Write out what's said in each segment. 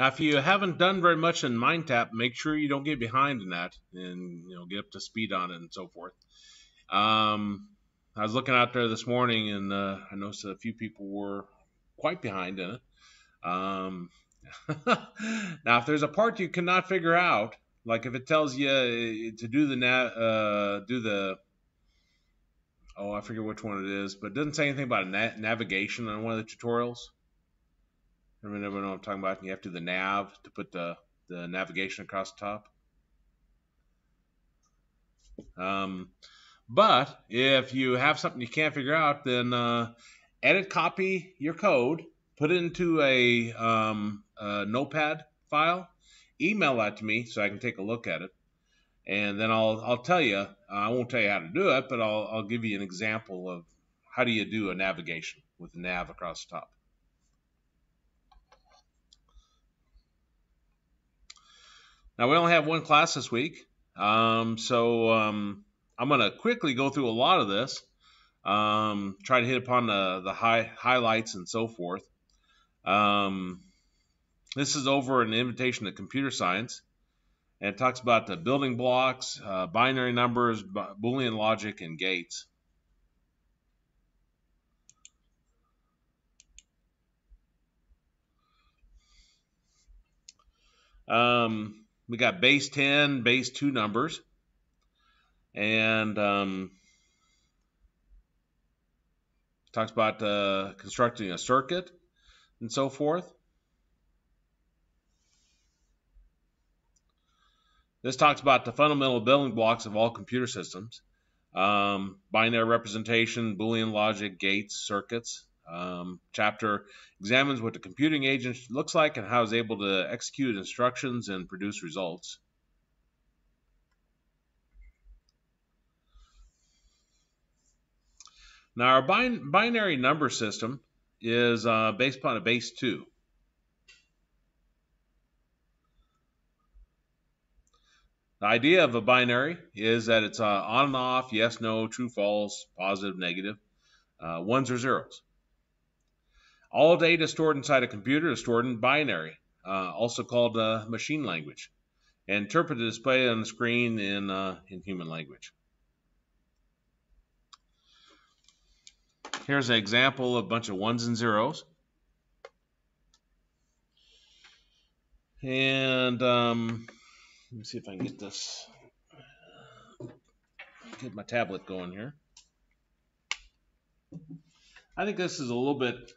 Now, if you haven't done very much in MindTap, make sure you don't get behind in that and you know get up to speed on it and so forth. Um, I was looking out there this morning and uh, I noticed a few people were quite behind in it. Um, now, if there's a part you cannot figure out, like if it tells you uh, to do the uh, do the oh I forget which one it is, but it doesn't say anything about na- navigation on one of the tutorials. Know what I'm talking about? You have to do the nav to put the, the navigation across the top. Um, but if you have something you can't figure out, then uh, edit copy your code, put it into a, um, a notepad file, email that to me so I can take a look at it. And then I'll, I'll tell you, I won't tell you how to do it, but I'll, I'll give you an example of how do you do a navigation with nav across the top. Now we only have one class this week, um, so um, I'm going to quickly go through a lot of this, um, try to hit upon the, the high highlights and so forth. Um, this is over an invitation to computer science, and it talks about the building blocks, uh, binary numbers, Boolean logic, and gates. Um, we got base 10, base 2 numbers. And um, talks about uh, constructing a circuit and so forth. This talks about the fundamental building blocks of all computer systems. Um, binary representation, Boolean logic, gates, circuits. Um, chapter examines what the computing agent looks like and how it's able to execute instructions and produce results. Now, our bin binary number system is uh, based upon a base 2. The idea of a binary is that it's uh, on and off, yes, no, true, false, positive, negative, uh, ones or zeros. All data stored inside a computer is stored in binary, uh, also called uh, machine language, and interpreted displayed on the screen in, uh, in human language. Here's an example of a bunch of ones and zeros. And um, let me see if I can get this, get my tablet going here. I think this is a little bit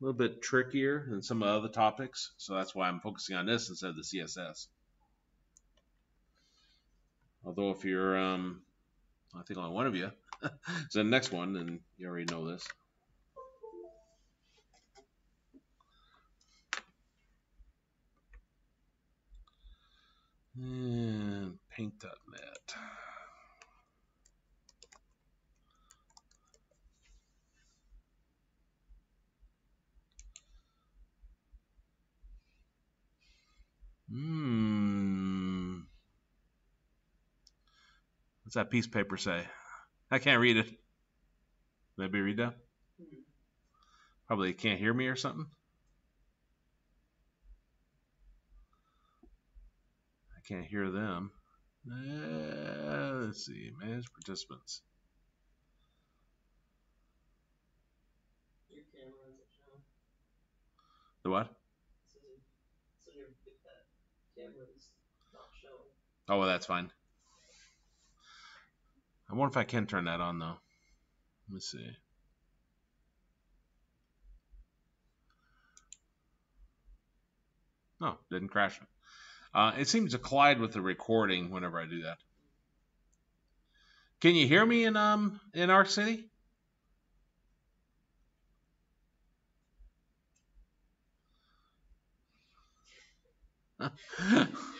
a little bit trickier than some of the other topics, so that's why I'm focusing on this instead of the CSS. Although if you're, um, I think only one of you, so the next one, and you already know this. And paint.net. Hmm. What's that piece of paper say? I can't read it. Maybe read that? Probably can't hear me or something. I can't hear them. Uh, let's see. Manage participants. The what? Oh, well, that's fine. I wonder if I can turn that on, though. Let me see. No, didn't crash it. Uh, it seems to collide with the recording whenever I do that. Can you hear me in um in Ark City?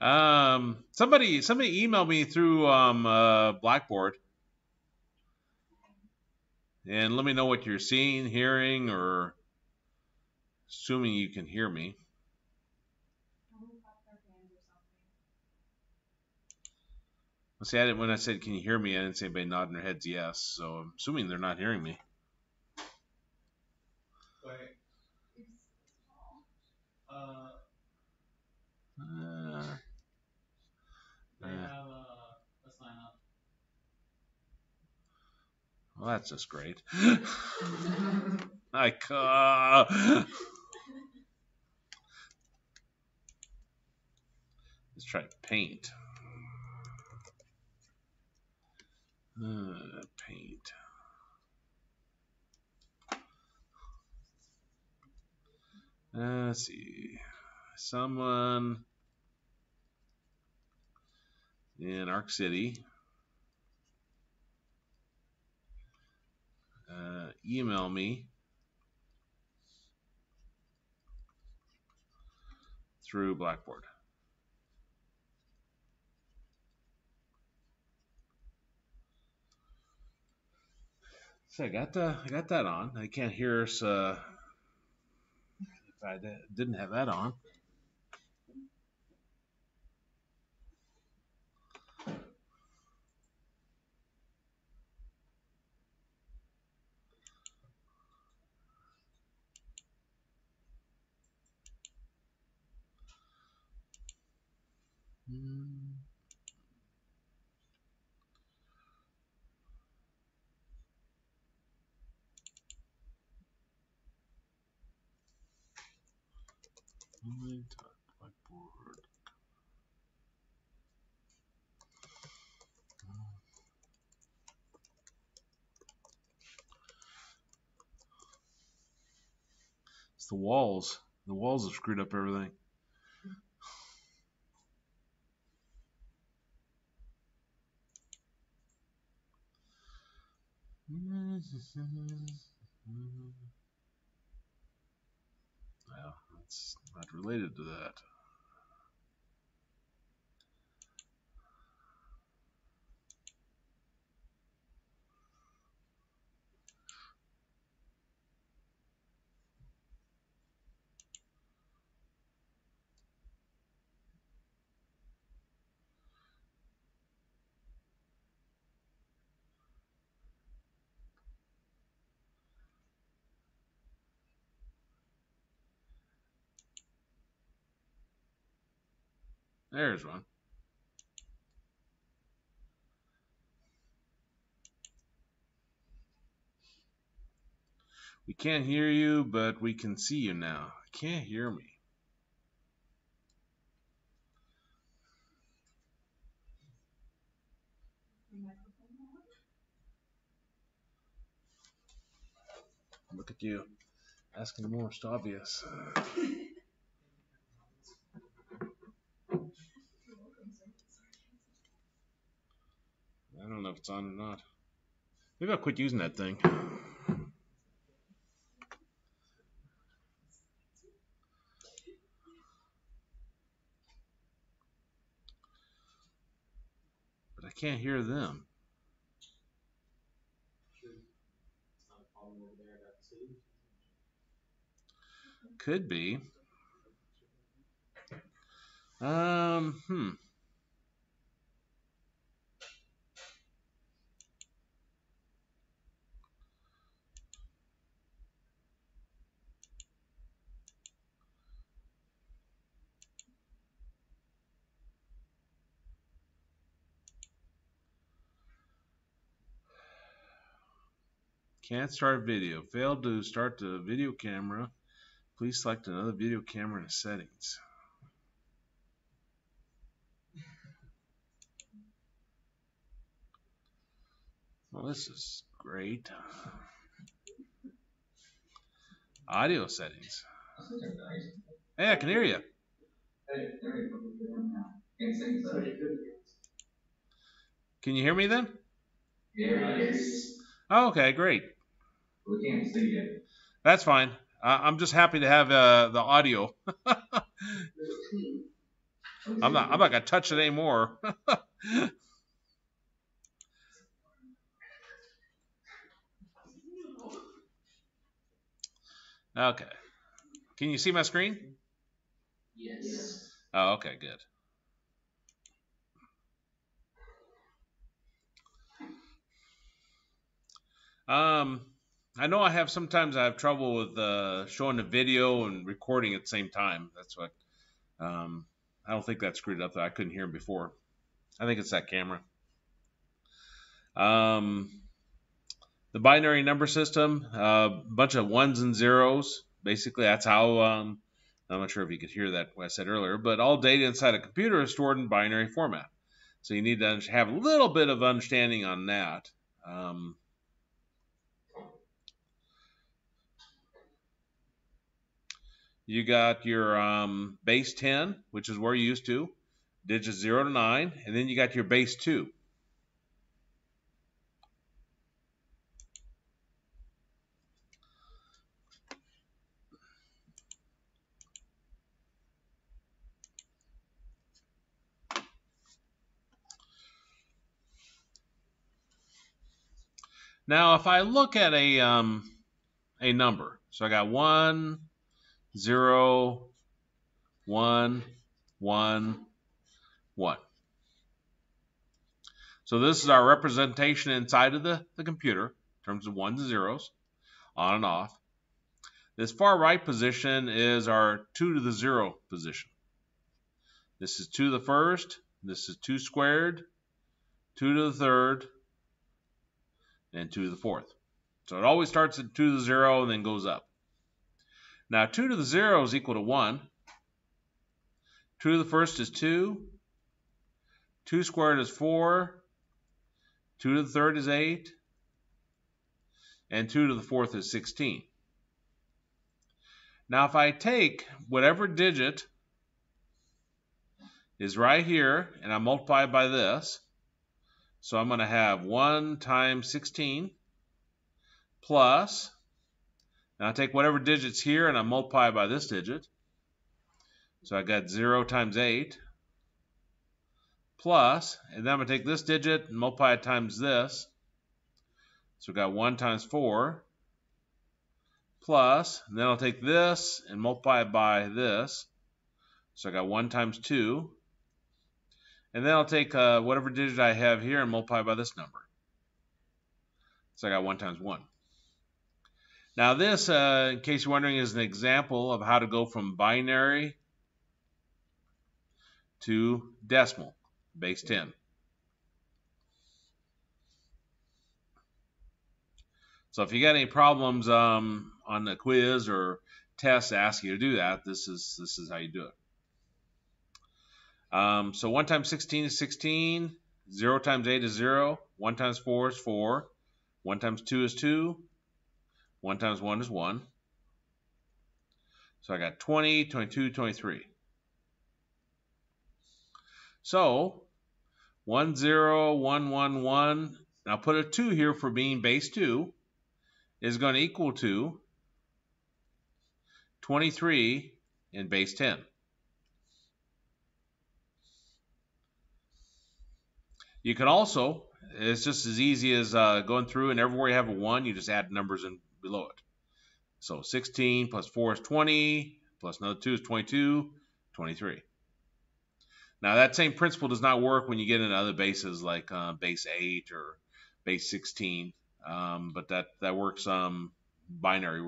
um, somebody somebody emailed me through um, uh, Blackboard, and let me know what you're seeing, hearing, or assuming you can hear me. See, I didn't, when I said, "Can you hear me?" I didn't say anybody nodding their heads yes, so I'm assuming they're not hearing me. uh, Uh, they Uh. have uh, a sign up. Well, that's just great. I uh, let's try paint. Uh, paint. Uh, let's see. Someone in Ark City. Uh, email me through Blackboard. So I got the I got that on. I can't hear us uh, if I didn't have that on. The walls. The walls have screwed up everything. Well, that's not related to that. There's one. We can't hear you, but we can see you now. I Can't hear me. Look at you, asking the most obvious. I don't know if it's on or not. Maybe I'll quit using that thing. But I can't hear them. Could be. Um, hmm. Can't start video. Failed to start the video camera. Please select another video camera in the settings. Well, this is great. Audio settings. Hey, I can hear you. Can you hear me then? Yes. Oh, okay, great. We can't see. That's fine. Uh, I'm just happy to have uh, the audio. I'm not. I'm not gonna touch it anymore. okay. Can you see my screen? Yes. Oh, okay, good. Um, I know I have sometimes I have trouble with uh, showing the video and recording at the same time. That's what. Um, I don't think that screwed up. Though I couldn't hear him before. I think it's that camera. Um, the binary number system, a uh, bunch of ones and zeros. Basically, that's how. Um, I'm not sure if you could hear that what I said earlier, but all data inside a computer is stored in binary format. So you need to have a little bit of understanding on that. Um, you got your um, base 10, which is where you used to, digits 0 to 9, and then you got your base 2. Now, if I look at a um, a number, so I got one, zero, one, one, one. So this is our representation inside of the, the computer in terms of ones and zeros, on and off. This far right position is our 2 to the 0 position. This is 2 to the first, this is 2 squared, 2 to the third, and 2 to the fourth. So it always starts at 2 to the 0 and then goes up. Now 2 to the 0 is equal to 1. 2 to the first is 2. 2 squared is 4. 2 to the third is 8. And 2 to the fourth is 16. Now if I take whatever digit is right here and I multiply by this, so I'm going to have 1 times 16 plus now I take whatever digit's here and I multiply by this digit. So I got 0 times 8 plus, and then I'm going to take this digit and multiply it times this. So we got 1 times 4 plus, and then I'll take this and multiply it by this. So I got 1 times 2. And then I'll take uh, whatever digit I have here and multiply by this number. So I got 1 times 1. Now this, uh, in case you're wondering, is an example of how to go from binary to decimal, base 10. So if you got any problems um, on the quiz or test ask you to do that, this is this is how you do it. Um, so 1 times 16 is 16. 0 times 8 is 0. 1 times 4 is 4. 1 times 2 is 2. 1 times 1 is 1. So I got 20, 22, 23. So 1, 0, 1, 1, 1. Now put a 2 here for being base 2 is going to equal to 23 in base 10. You can also, it's just as easy as uh, going through and everywhere you have a 1, you just add numbers in below it. So 16 plus 4 is 20, plus another 2 is 22, 23. Now that same principle does not work when you get into other bases like uh, base 8 or base 16, um, but that, that works um, binary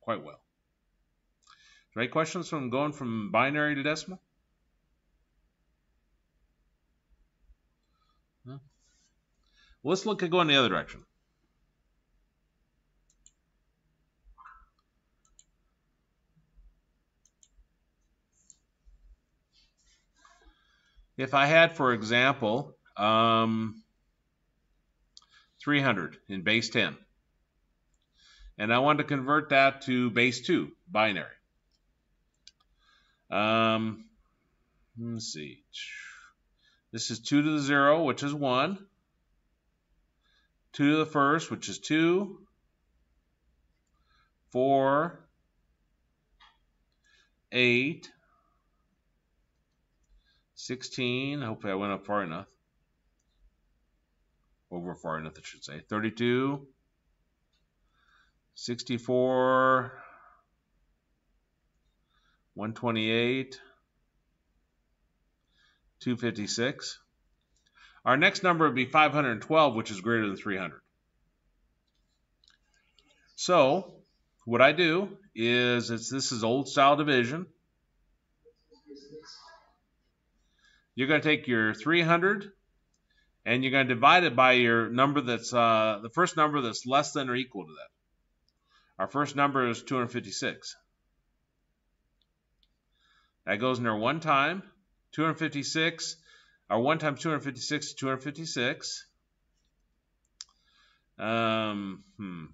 quite well. Any questions from going from binary to decimal? Well, let's look at going the other direction. If I had, for example, um, 300 in base 10, and I wanted to convert that to base 2, binary. Um, let's see. This is 2 to the 0, which is 1. 2 to the first, which is 2. 4. 8. 16. Hopefully I went up far enough. Over far enough, I should say. 32. 64. 128. 256. Our next number would be 512, which is greater than 300. So what I do is it's this is old style division. You're going to take your 300 and you're going to divide it by your number that's uh, the first number that's less than or equal to that. Our first number is 256. That goes in there one time. 256, or 1 times 256 is 256. Um, hmm.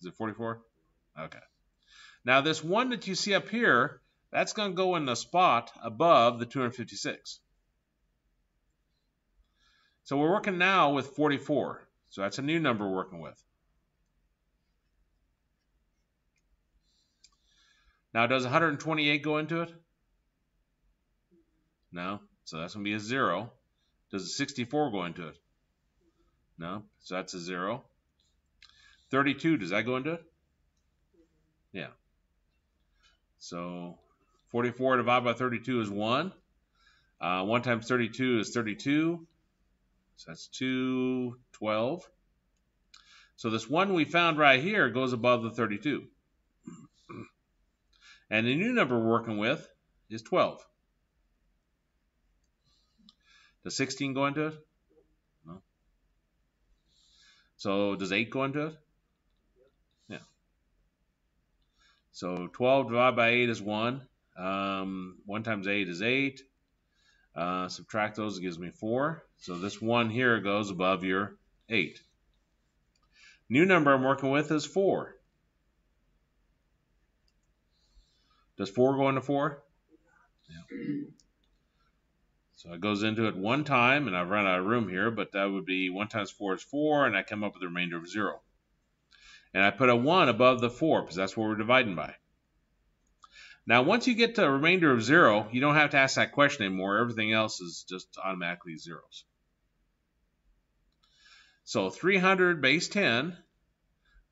Is it 44? Okay. Now this one that you see up here, that's going to go in the spot above the 256. So we're working now with 44. So that's a new number we're working with. Now does 128 go into it? No. So that's going to be a 0. Does 64 go into it? No. So that's a 0. 32, does that go into it? Yeah. So 44 divided by 32 is 1. Uh, 1 times 32 is 32. So that's 212. So this 1 we found right here goes above the 32. And the new number we're working with is 12. Does 16 go into it? No. So does 8 go into it? Yeah. So 12 divided by 8 is 1. Um, 1 times 8 is 8. Uh, subtract those, it gives me 4. So this 1 here goes above your 8. New number I'm working with is 4. Does 4 go into 4? Yeah. So it goes into it one time, and I've run out of room here, but that would be 1 times 4 is 4, and I come up with a remainder of 0. And I put a 1 above the 4, because that's what we're dividing by. Now, once you get to a remainder of 0, you don't have to ask that question anymore. Everything else is just automatically zeros. So 300 base 10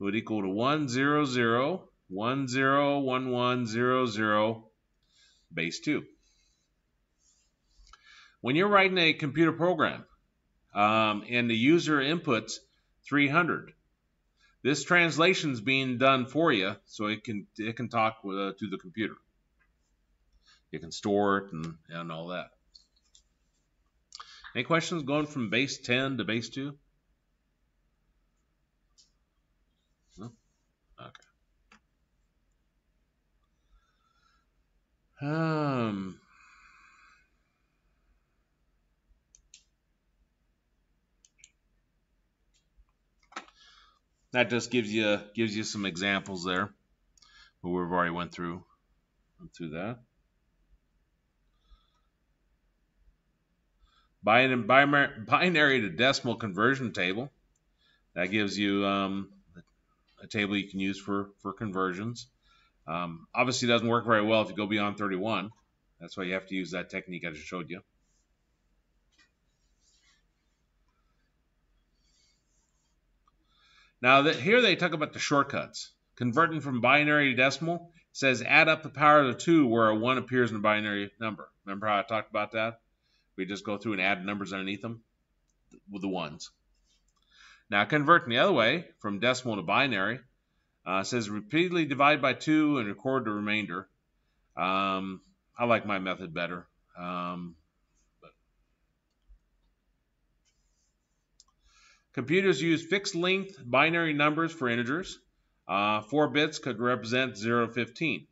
would equal to 100, 101100 base 2 when you're writing a computer program um, and the user inputs 300, this translation is being done for you, so it can it can talk with, uh, to the computer. You can store it and, and all that. Any questions going from base 10 to base 2? No? Okay. Um, that just gives you gives you some examples there. But we've already went through went through that. Binary to decimal conversion table. That gives you um, a table you can use for for conversions. Um, obviously, doesn't work very well if you go beyond 31. That's why you have to use that technique I just showed you. Now that here they talk about the shortcuts. Converting from binary to decimal says add up the power of the two where a one appears in a binary number. Remember how I talked about that? We just go through and add numbers underneath them with the ones. Now converting the other way from decimal to binary uh, says repeatedly divide by two and record the remainder. Um, I like my method better. Um, Computers use fixed length binary numbers for integers. Uh, 4 bits could represent 0 to 15.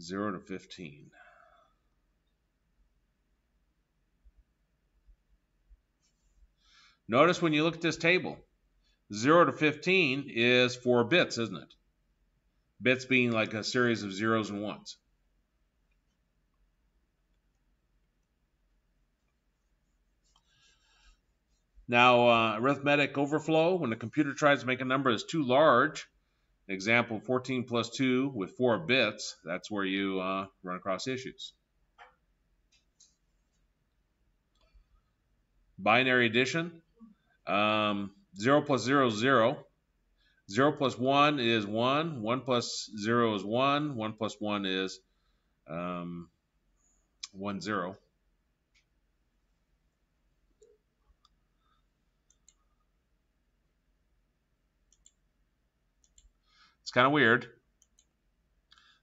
0 to 15. Notice when you look at this table, 0 to 15 is 4 bits, isn't it? Bits being like a series of zeros and ones. Now, uh, arithmetic overflow, when the computer tries to make a number that's too large, example 14 plus 2 with 4 bits, that's where you uh, run across issues. Binary addition, um, 0 plus 0 is 0. 0 plus 1 is 1. 1 plus 0 is 1. 1 plus 1 is um, 1, 0. It's kind of weird.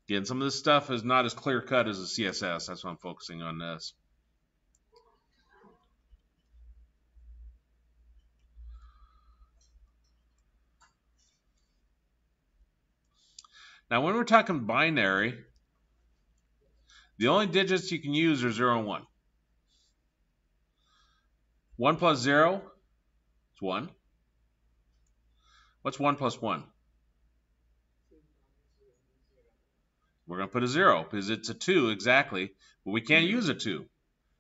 Again, some of this stuff is not as clear cut as the CSS. That's why I'm focusing on this. Now, when we're talking binary, the only digits you can use are 0 and 1. 1 plus 0 is 1. What's 1 plus 1? We're going to put a 0 because it's a 2 exactly, but we can't use a 2.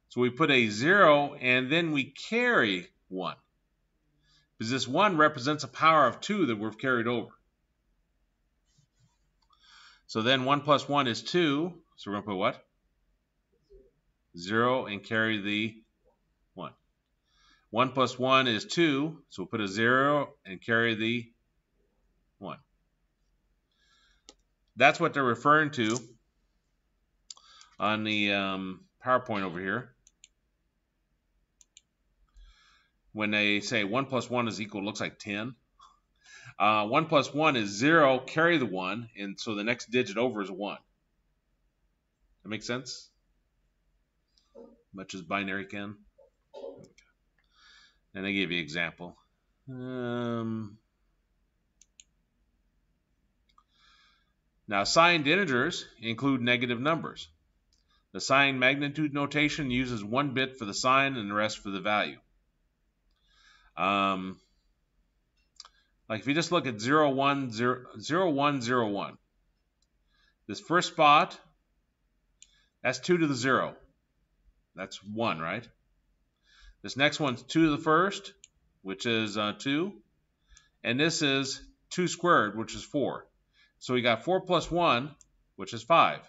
So we put a 0 and then we carry 1. Because this 1 represents a power of 2 that we've carried over. So then 1 plus 1 is 2. So we're going to put what? 0 and carry the 1. 1 plus 1 is 2. So we'll put a 0 and carry the 1. That's what they're referring to on the um, PowerPoint over here. When they say 1 plus 1 is equal, looks like 10. Uh, 1 plus 1 is 0, carry the 1, and so the next digit over is 1. That makes sense? Much as binary can. And I gave you an example. Um, now, signed integers include negative numbers. The sign magnitude notation uses one bit for the sign and the rest for the value. Um, like if you just look at 0, 1, 0, 0, 1, 0, 1. This first spot, that's 2 to the 0. That's 1, right? This next one's 2 to the first, which is uh, 2. And this is 2 squared, which is 4. So we got 4 plus 1, which is 5.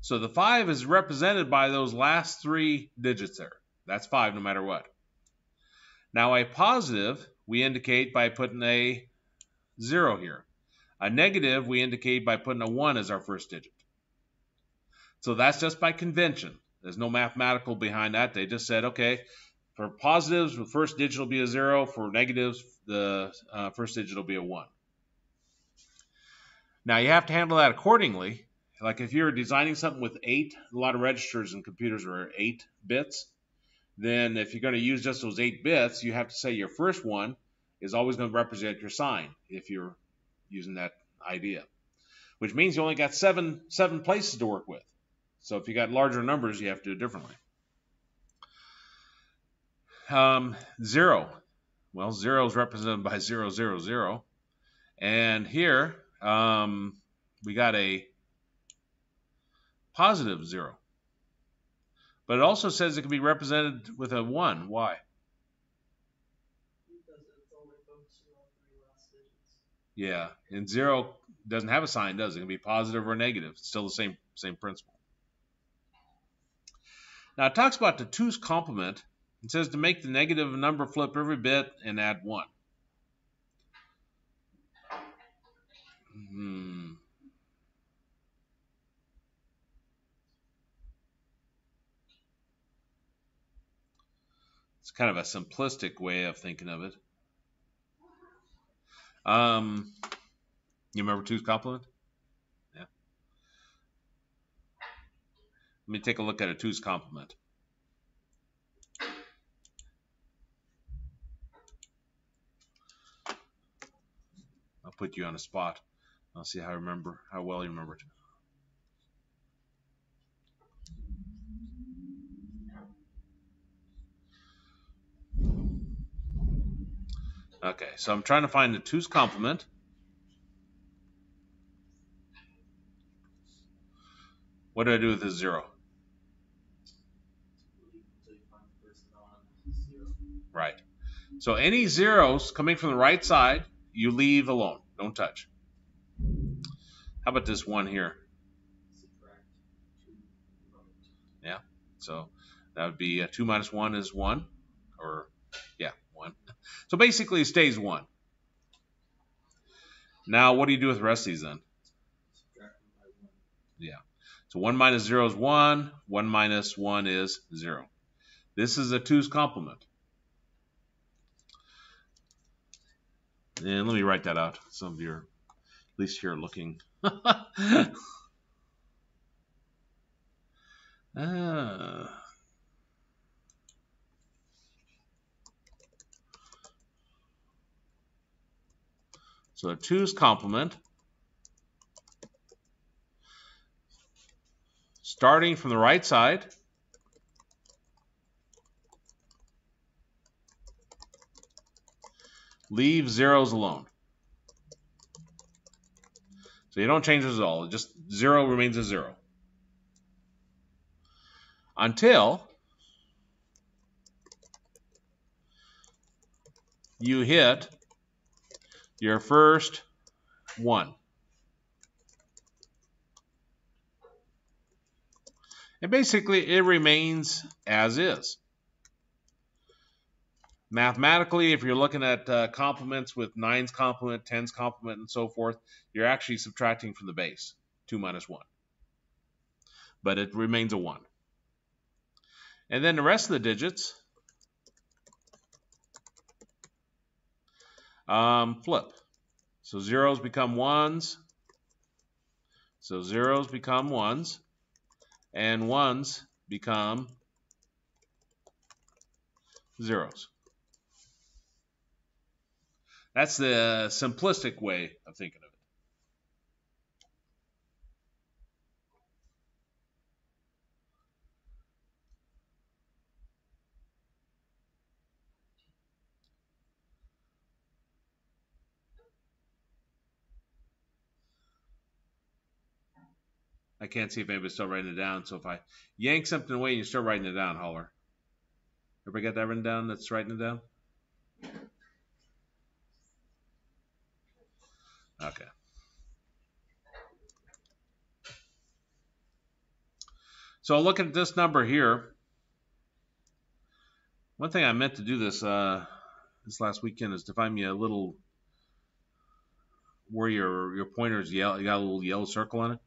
So the 5 is represented by those last three digits there. That's 5 no matter what. Now a positive we indicate by putting a 0 here. A negative we indicate by putting a 1 as our first digit. So that's just by convention. There's no mathematical behind that. They just said, okay, for positives, the first digit will be a 0. For negatives, the uh, first digit will be a 1. Now you have to handle that accordingly. Like if you're designing something with 8, a lot of registers and computers are 8 bits then if you're going to use just those eight bits, you have to say your first one is always going to represent your sign if you're using that idea, which means you only got seven seven places to work with. So if you got larger numbers, you have to do it differently. Um, zero. Well, zero is represented by zero, zero, zero. And here um, we got a positive zero. But it also says it can be represented with a 1. Why? Yeah, and 0 doesn't have a sign, does it? It can be positive or negative. It's still the same same principle. Now it talks about the two's complement. It says to make the negative number flip every bit and add 1. Hmm. It's kind of a simplistic way of thinking of it. Um, you remember two's complement? Yeah. Let me take a look at a two's complement. I'll put you on a spot. I'll see how I remember how well you remember Okay, so I'm trying to find the two's complement. What do I do with the zero? Right. So any zeros coming from the right side, you leave alone. Don't touch. How about this one here? Yeah. So that would be uh, 2 minus 1 is 1. Or, yeah, 1. So basically it stays 1. Now what do you do with the rest of these then? Yeah. So 1 minus 0 is 1. 1 minus 1 is 0. This is a 2's complement. And let me write that out. Some of your at least here looking. uh, so a two's complement. Starting from the right side. Leave zeros alone. So you don't change this at all. Just zero remains a zero. Until you hit your first one. And basically, it remains as is. Mathematically, if you're looking at uh, complements with 9's complement, 10's complement, and so forth, you're actually subtracting from the base, 2 minus 1. But it remains a 1. And then the rest of the digits, um, flip. So zeros become 1s. So zeros become 1s. And 1s become zeros. That's the simplistic way of thinking I can't see if anybody's still writing it down. So if I yank something away and you start writing it down, holler. Everybody got that written down that's writing it down? Okay. So looking at this number here, one thing I meant to do this uh, this last weekend is to find me a little where your your pointer's yellow, you got a little yellow circle on it.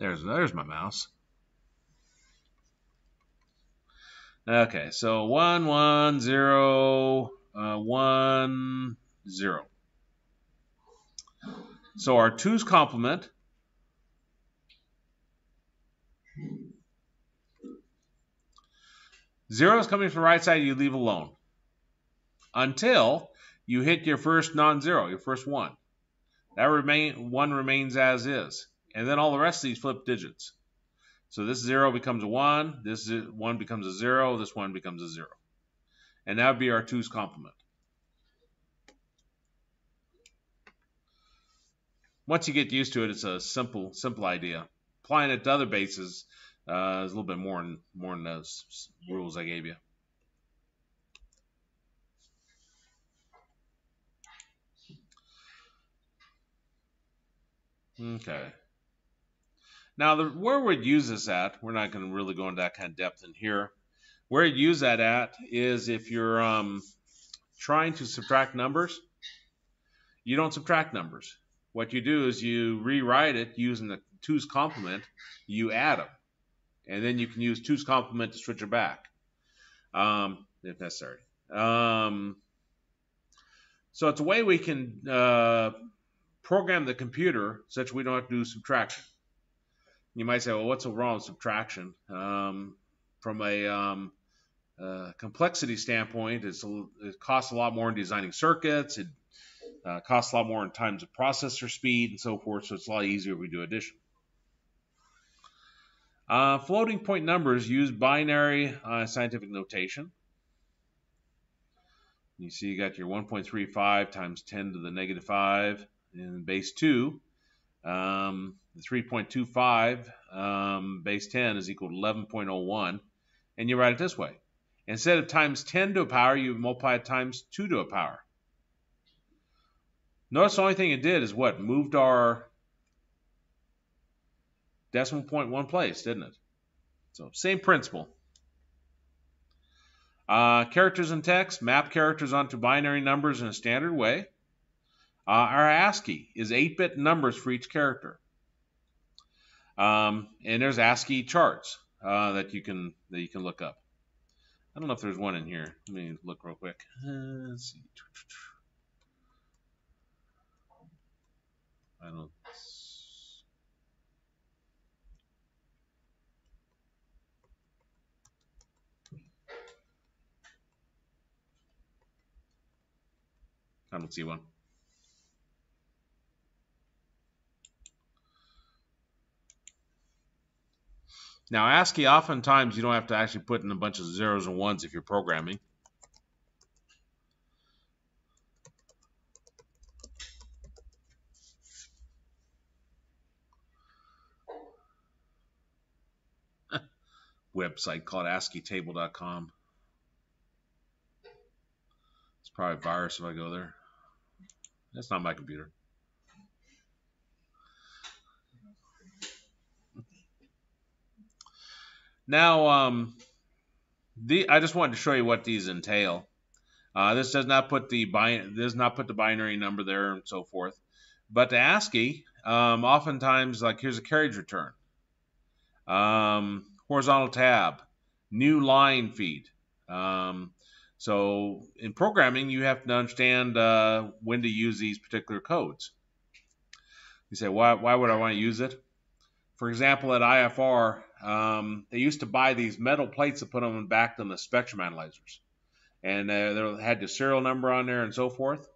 There's there's my mouse. Okay, so one one zero uh, one zero. So our 2's complement Zero is coming from the right side, you leave alone. Until you hit your first non-zero, your first one. That remain one remains as is. And then all the rest of these flip digits. So this zero becomes a one, this one becomes a zero, this one becomes a zero. And that would be our two's complement. Once you get used to it, it's a simple, simple idea. Applying it to other bases uh, is a little bit more than more than those rules I gave you. Okay. Now, the, where we'd use this at, we're not going to really go into that kind of depth in here. Where you'd use that at is if you're um, trying to subtract numbers, you don't subtract numbers. What you do is you rewrite it using the two's complement, you add them. And then you can use two's complement to switch it back um, if necessary. Um, so it's a way we can uh, program the computer such we don't have to do subtraction. You might say, well, what's wrong with subtraction? Um, from a um, uh, complexity standpoint, it costs a lot more in designing circuits. It uh, costs a lot more in times of processor speed and so forth, so it's a lot easier if we do addition. Uh, floating point numbers use binary uh, scientific notation. You see you got your 1.35 times 10 to the negative 5 in base 2. Um, the 3.25 um, base 10 is equal to 11.01. And you write it this way. Instead of times 10 to a power, you multiply it times 2 to a power. Notice the only thing it did is what? Moved our decimal point one place, didn't it? So same principle. Uh, characters and text, map characters onto binary numbers in a standard way. Uh, our ASCII is 8-bit numbers for each character. Um, and there's ASCII charts uh, that you can that you can look up. I don't know if there's one in here. Let me look real quick. Uh, let's see. I don't. I don't see one. Now, ASCII, oftentimes you don't have to actually put in a bunch of zeros and ones if you're programming. Website called ASCIItable.com. It's probably a virus if I go there. That's not my computer. Now, um, the I just wanted to show you what these entail. Uh, this does not put the bin- does not put the binary number there and so forth. But the ASCII, um, oftentimes, like here's a carriage return, um, horizontal tab, new line feed. Um, so in programming, you have to understand uh, when to use these particular codes. You say, why, why would I want to use it? For example, at IFR, um, they used to buy these metal plates to put them back on the spectrum analyzers. And uh, they had the serial number on there and so forth.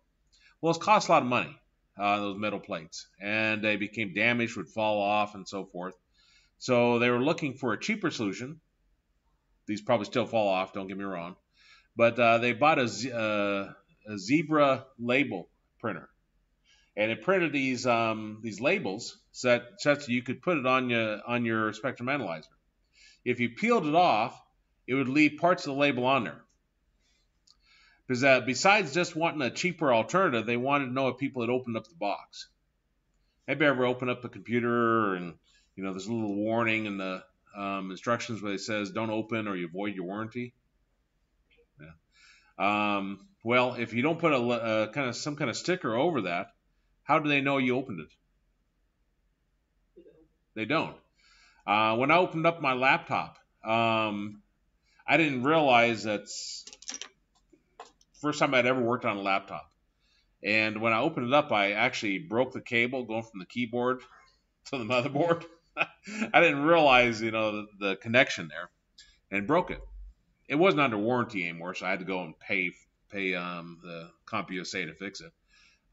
Well, it's cost a lot of money, uh, those metal plates. And they became damaged, would fall off, and so forth. So they were looking for a cheaper solution. These probably still fall off, don't get me wrong. But uh, they bought a, uh, a zebra label printer and it printed these um, these labels such, such that you could put it on your on your spectrum analyzer. If you peeled it off, it would leave parts of the label on there. Because uh, besides just wanting a cheaper alternative, they wanted to know if people had opened up the box. Have ever opened up a computer and you know there's a little warning in the um, instructions where it says don't open or you void your warranty? Yeah. Um, well, if you don't put a, a kind of some kind of sticker over that, how do they know you opened it? They don't. Uh, when I opened up my laptop, um, I didn't realize that's first time I'd ever worked on a laptop. And when I opened it up, I actually broke the cable going from the keyboard to the motherboard. I didn't realize, you know, the, the, connection there, and broke it. It wasn't under warranty anymore, so I had to go and pay pay um, the CompUSA to fix it.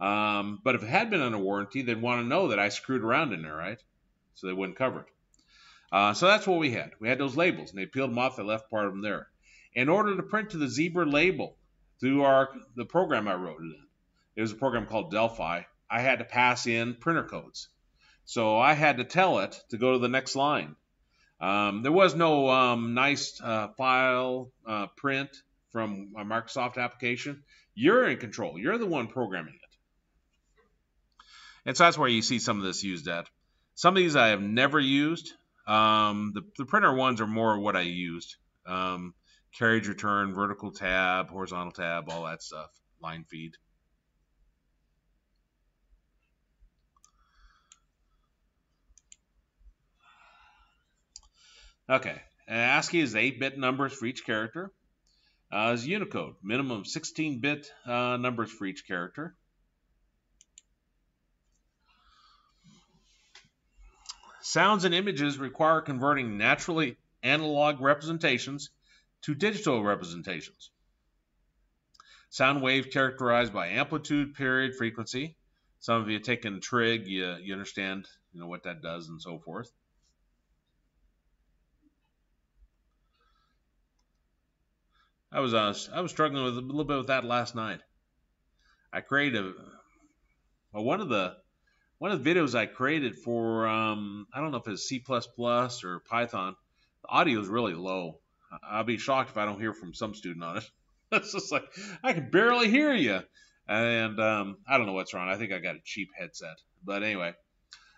Um, but if it had been under warranty, they'd want to know that I screwed around in there, right? So they wouldn't cover it. Uh, so that's what we had. We had those labels, and they peeled them off. They left part of them there. In order to print to the zebra label through our the program I wrote it in, it was a program called Delphi. I had to pass in printer codes, so I had to tell it to go to the next line. Um, there was no um, nice uh, file uh, print from a Microsoft application. You're in control. You're the one programming. And so that's where you see some of this used at. Some of these I have never used. Um, the, the printer ones are more what I used. Um, carriage return, vertical tab, horizontal tab, all that stuff, line feed. Okay, ASCII is 8-bit numbers for each character. Uh, is Unicode, minimum 16-bit uh, numbers for each character. Sounds and images require converting naturally analog representations to digital representations. Sound waves characterized by amplitude, period, frequency. Some of you taken trig, you, you understand you know what that does and so forth. I was uh, I was struggling with a little bit with that last night. I created a well, one of the one of the videos I created for um, I don't know if it's C++ or Python. The audio is really low. I'll be shocked if I don't hear from some student on it. it's just like I can barely hear you, and um, I don't know what's wrong. I think I got a cheap headset, but anyway,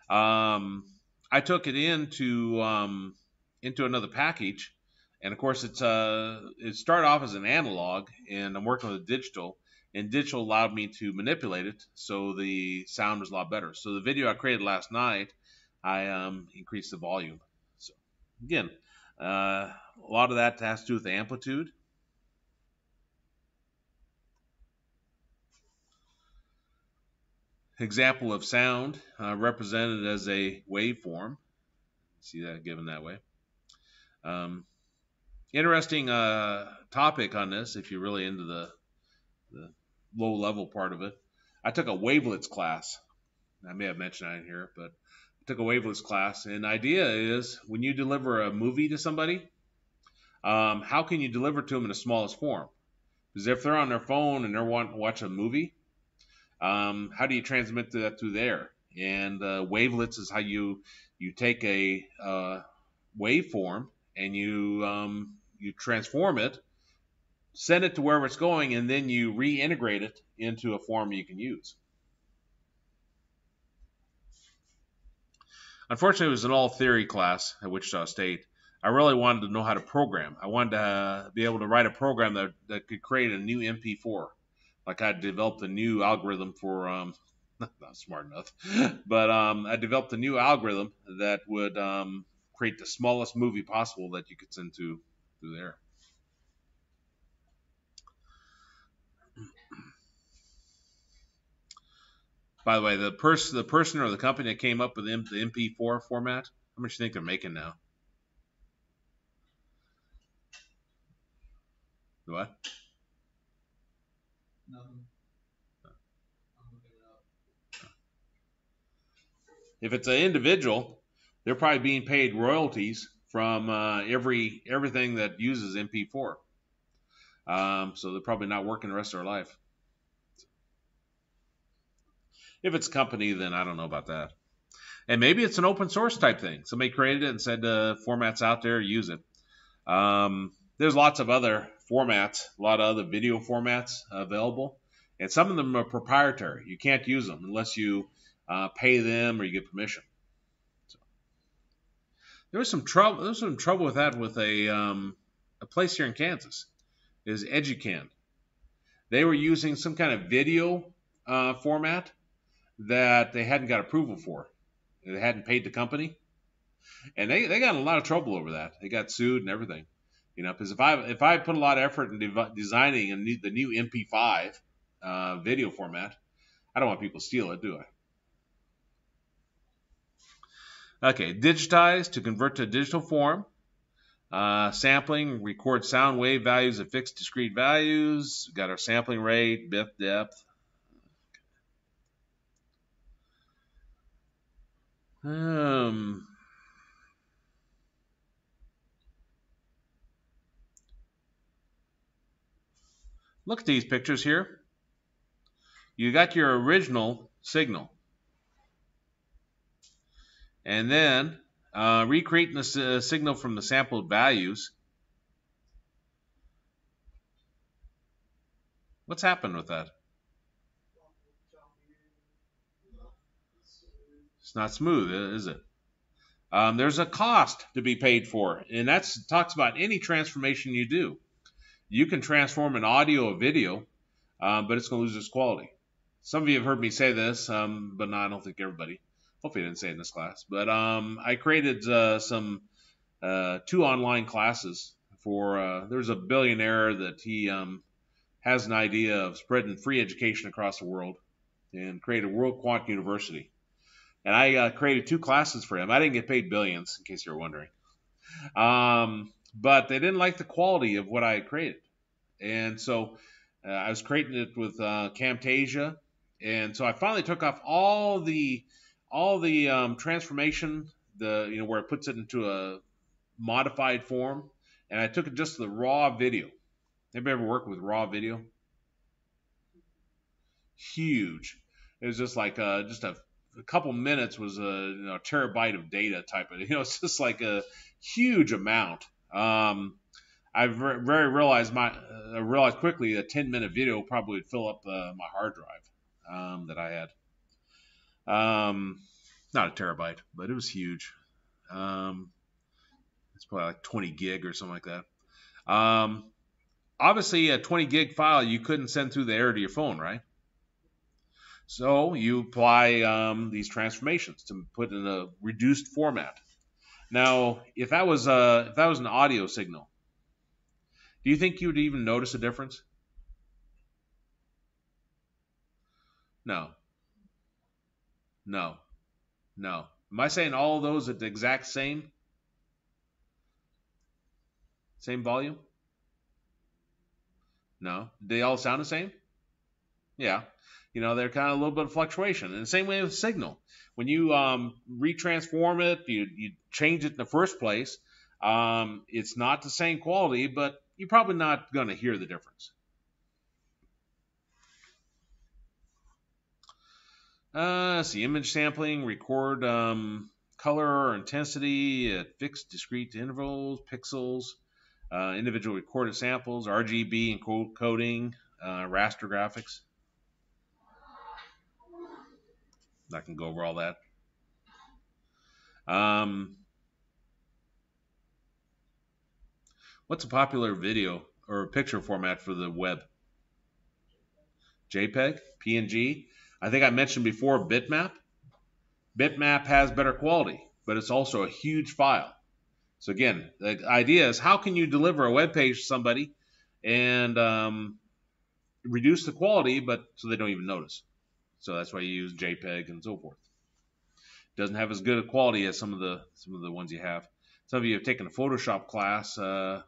um, I took it into um, into another package, and of course it's uh it started off as an analog, and I'm working with a digital and digital allowed me to manipulate it so the sound was a lot better. So the video I created last night, I um, increased the volume. So again, uh, a lot of that has to do with amplitude. example of sound uh, represented as a waveform. See that given that way. Um, interesting uh, topic on this if you're really into the, the low level part of it. I took a wavelets class. I may have mentioned that in here, but I took a wavelets class. And the idea is when you deliver a movie to somebody, um, how can you deliver to them in the smallest form? Because if they're on their phone and they're wanting to watch a movie, um, how do you transmit that through there? And uh, wavelets is how you you take a uh, waveform and you um, you transform it, send it to wherever it's going, and then you reintegrate it into a form you can use. Unfortunately, it was an all theory class at Wichita State. I really wanted to know how to program. I wanted to uh, be able to write a program that, that could create a new MP4. Like I developed a new algorithm for, um, not smart enough, but um, I developed a new algorithm that would um, create the smallest movie possible that you could send to through there. By the way, the person, the person or the company that came up with the MP4 format, how much do you think they're making now? What? Nothing. I'm looking it up. If it's an individual, they're probably being paid royalties from uh, every everything that uses MP4. Um, so they're probably not working the rest of their life. If it's a company, then I don't know about that. And maybe it's an open source type thing. Somebody created it and said, uh, "Formats out there, use it." Um, there's lots of other formats, a lot of other video formats available, and some of them are proprietary. You can't use them unless you uh, pay them or you get permission. So, there was some trouble. There was some trouble with that with a um, a place here in Kansas. Is Educand. They were using some kind of video uh, format that they hadn't got approval for. They hadn't paid the company, and they, they got a lot of trouble over that. They got sued and everything. You know, because if I if I put a lot of effort in dev- designing a new, the new MP5 uh, video format, I don't want people to steal it, do I? Okay, digitize to convert to digital form. Uh, sampling, record sound wave values at fixed discrete values. We've got our sampling rate, bit depth. Um, look at these pictures here. You got your original signal. And then uh, recreating the uh, signal from the sampled values. What's happened with that? It's not smooth, is it? Um, there's a cost to be paid for, and that talks about any transformation you do. You can transform an audio or video, uh, but it's going to lose its quality. Some of you have heard me say this, um, but no, I don't think everybody. Hopefully, didn't say it in this class. But um, I created uh, some uh, two online classes for. Uh, there's a billionaire that he um, has an idea of spreading free education across the world and create a WorldQuant University. And I uh, created two classes for him. I didn't get paid billions, in case you're wondering. Um, but they didn't like the quality of what I had created. And so uh, I was creating it with uh, Camtasia and so I finally took off all the all the um, transformation, the you know where it puts it into a modified form, and I took it just the raw video. Anybody ever worked with raw video? Huge. It was just like uh, just a, a couple minutes was a you know, terabyte of data type of you know it's just like a huge amount. Um, I very realized my uh, realized quickly a 10 minute video probably would fill up uh, my hard drive um, that I had. Um, not a terabyte, but it was huge. Um, it's probably like 20 gig or something like that. Um, obviously, a 20 gig file you couldn't send through the air to your phone, right? So you apply um, these transformations to put in a reduced format. Now, if that was a if that was an audio signal, do you think you would even notice a difference? No. No. No. Am I saying all of those at the exact same? Same volume? No. They all sound the same? Yeah. You know, they're kind of a little bit of fluctuation. And the same way with signal. When you um, retransform it, you, you change it in the first place, um, it's not the same quality, but you're probably not going to hear the difference. Uh, let's see, image sampling, record um, color or intensity at fixed discrete intervals, pixels, uh, individual recorded samples, RGB encoding, uh, raster graphics. I can go over all that. Um, what's a popular video or picture format for the web? JPEG, PNG. I think I mentioned before bitmap. Bitmap has better quality, but it's also a huge file. So again, the idea is how can you deliver a web page to somebody and um, reduce the quality, but so they don't even notice. So that's why you use JPEG and so forth. Doesn't have as good a quality as some of the some of the ones you have. Some of you have taken a Photoshop class. Uh,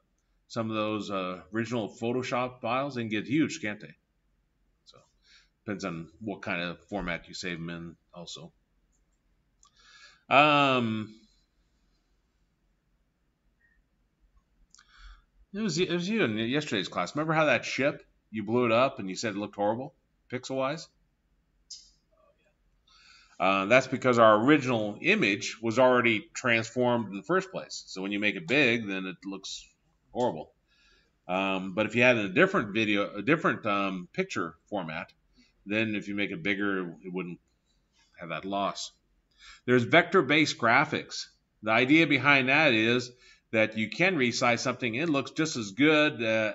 some of those uh, original Photoshop files and get huge, can't they? So depends on what kind of format you save them in, also. Um, it was it was you in yesterday's class. Remember how that ship you blew it up and you said it looked horrible, pixel wise? Uh, that's because our original image was already transformed in the first place. So when you make it big, then it looks horrible. Um, but if you had a different video, a different um, picture format, then if you make it bigger, it wouldn't have that loss. There's vector-based graphics. The idea behind that is that you can resize something. It looks just as good uh,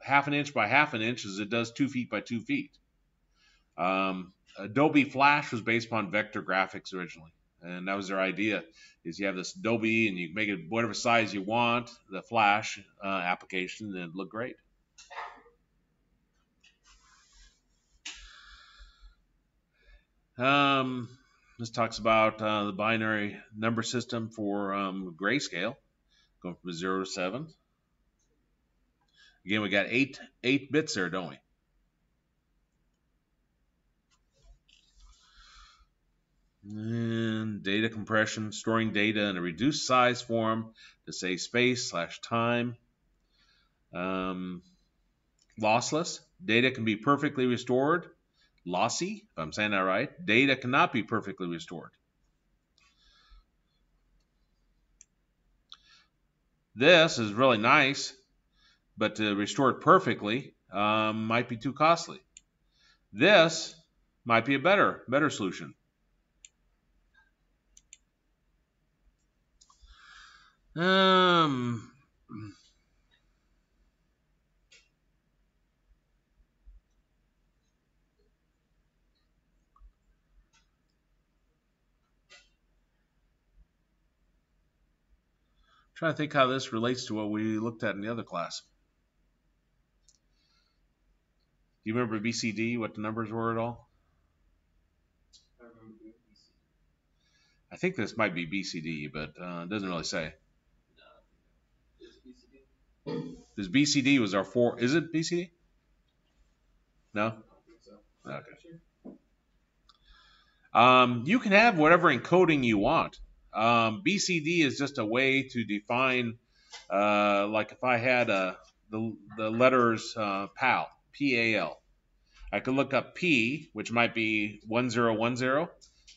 half an inch by half an inch as it does two feet by two feet. Um, Adobe Flash was based upon vector graphics originally, and that was their idea. Is you have this Adobe and you make it whatever size you want, the Flash uh, application, and it look great. Um, this talks about uh, the binary number system for um, grayscale, going from zero to seven. Again, we got eight eight bits there, don't we? And data compression, storing data in a reduced size form to save space slash time. Um, lossless, data can be perfectly restored. Lossy, if I'm saying that right, data cannot be perfectly restored. This is really nice, but to restore it perfectly um, might be too costly. This might be a better, better solution. Um. Trying to think how this relates to what we looked at in the other class. Do you remember BCD, what the numbers were at all? I remember doing PC. I think this might be BCD, but uh, it doesn't really say. This BCD was our four. Is it BCD? No. Okay. Um, you can have whatever encoding you want. Um, BCD is just a way to define, uh, like if I had uh, the, the letters uh, PAL, P-A-L. I could look up P, which might be 1010.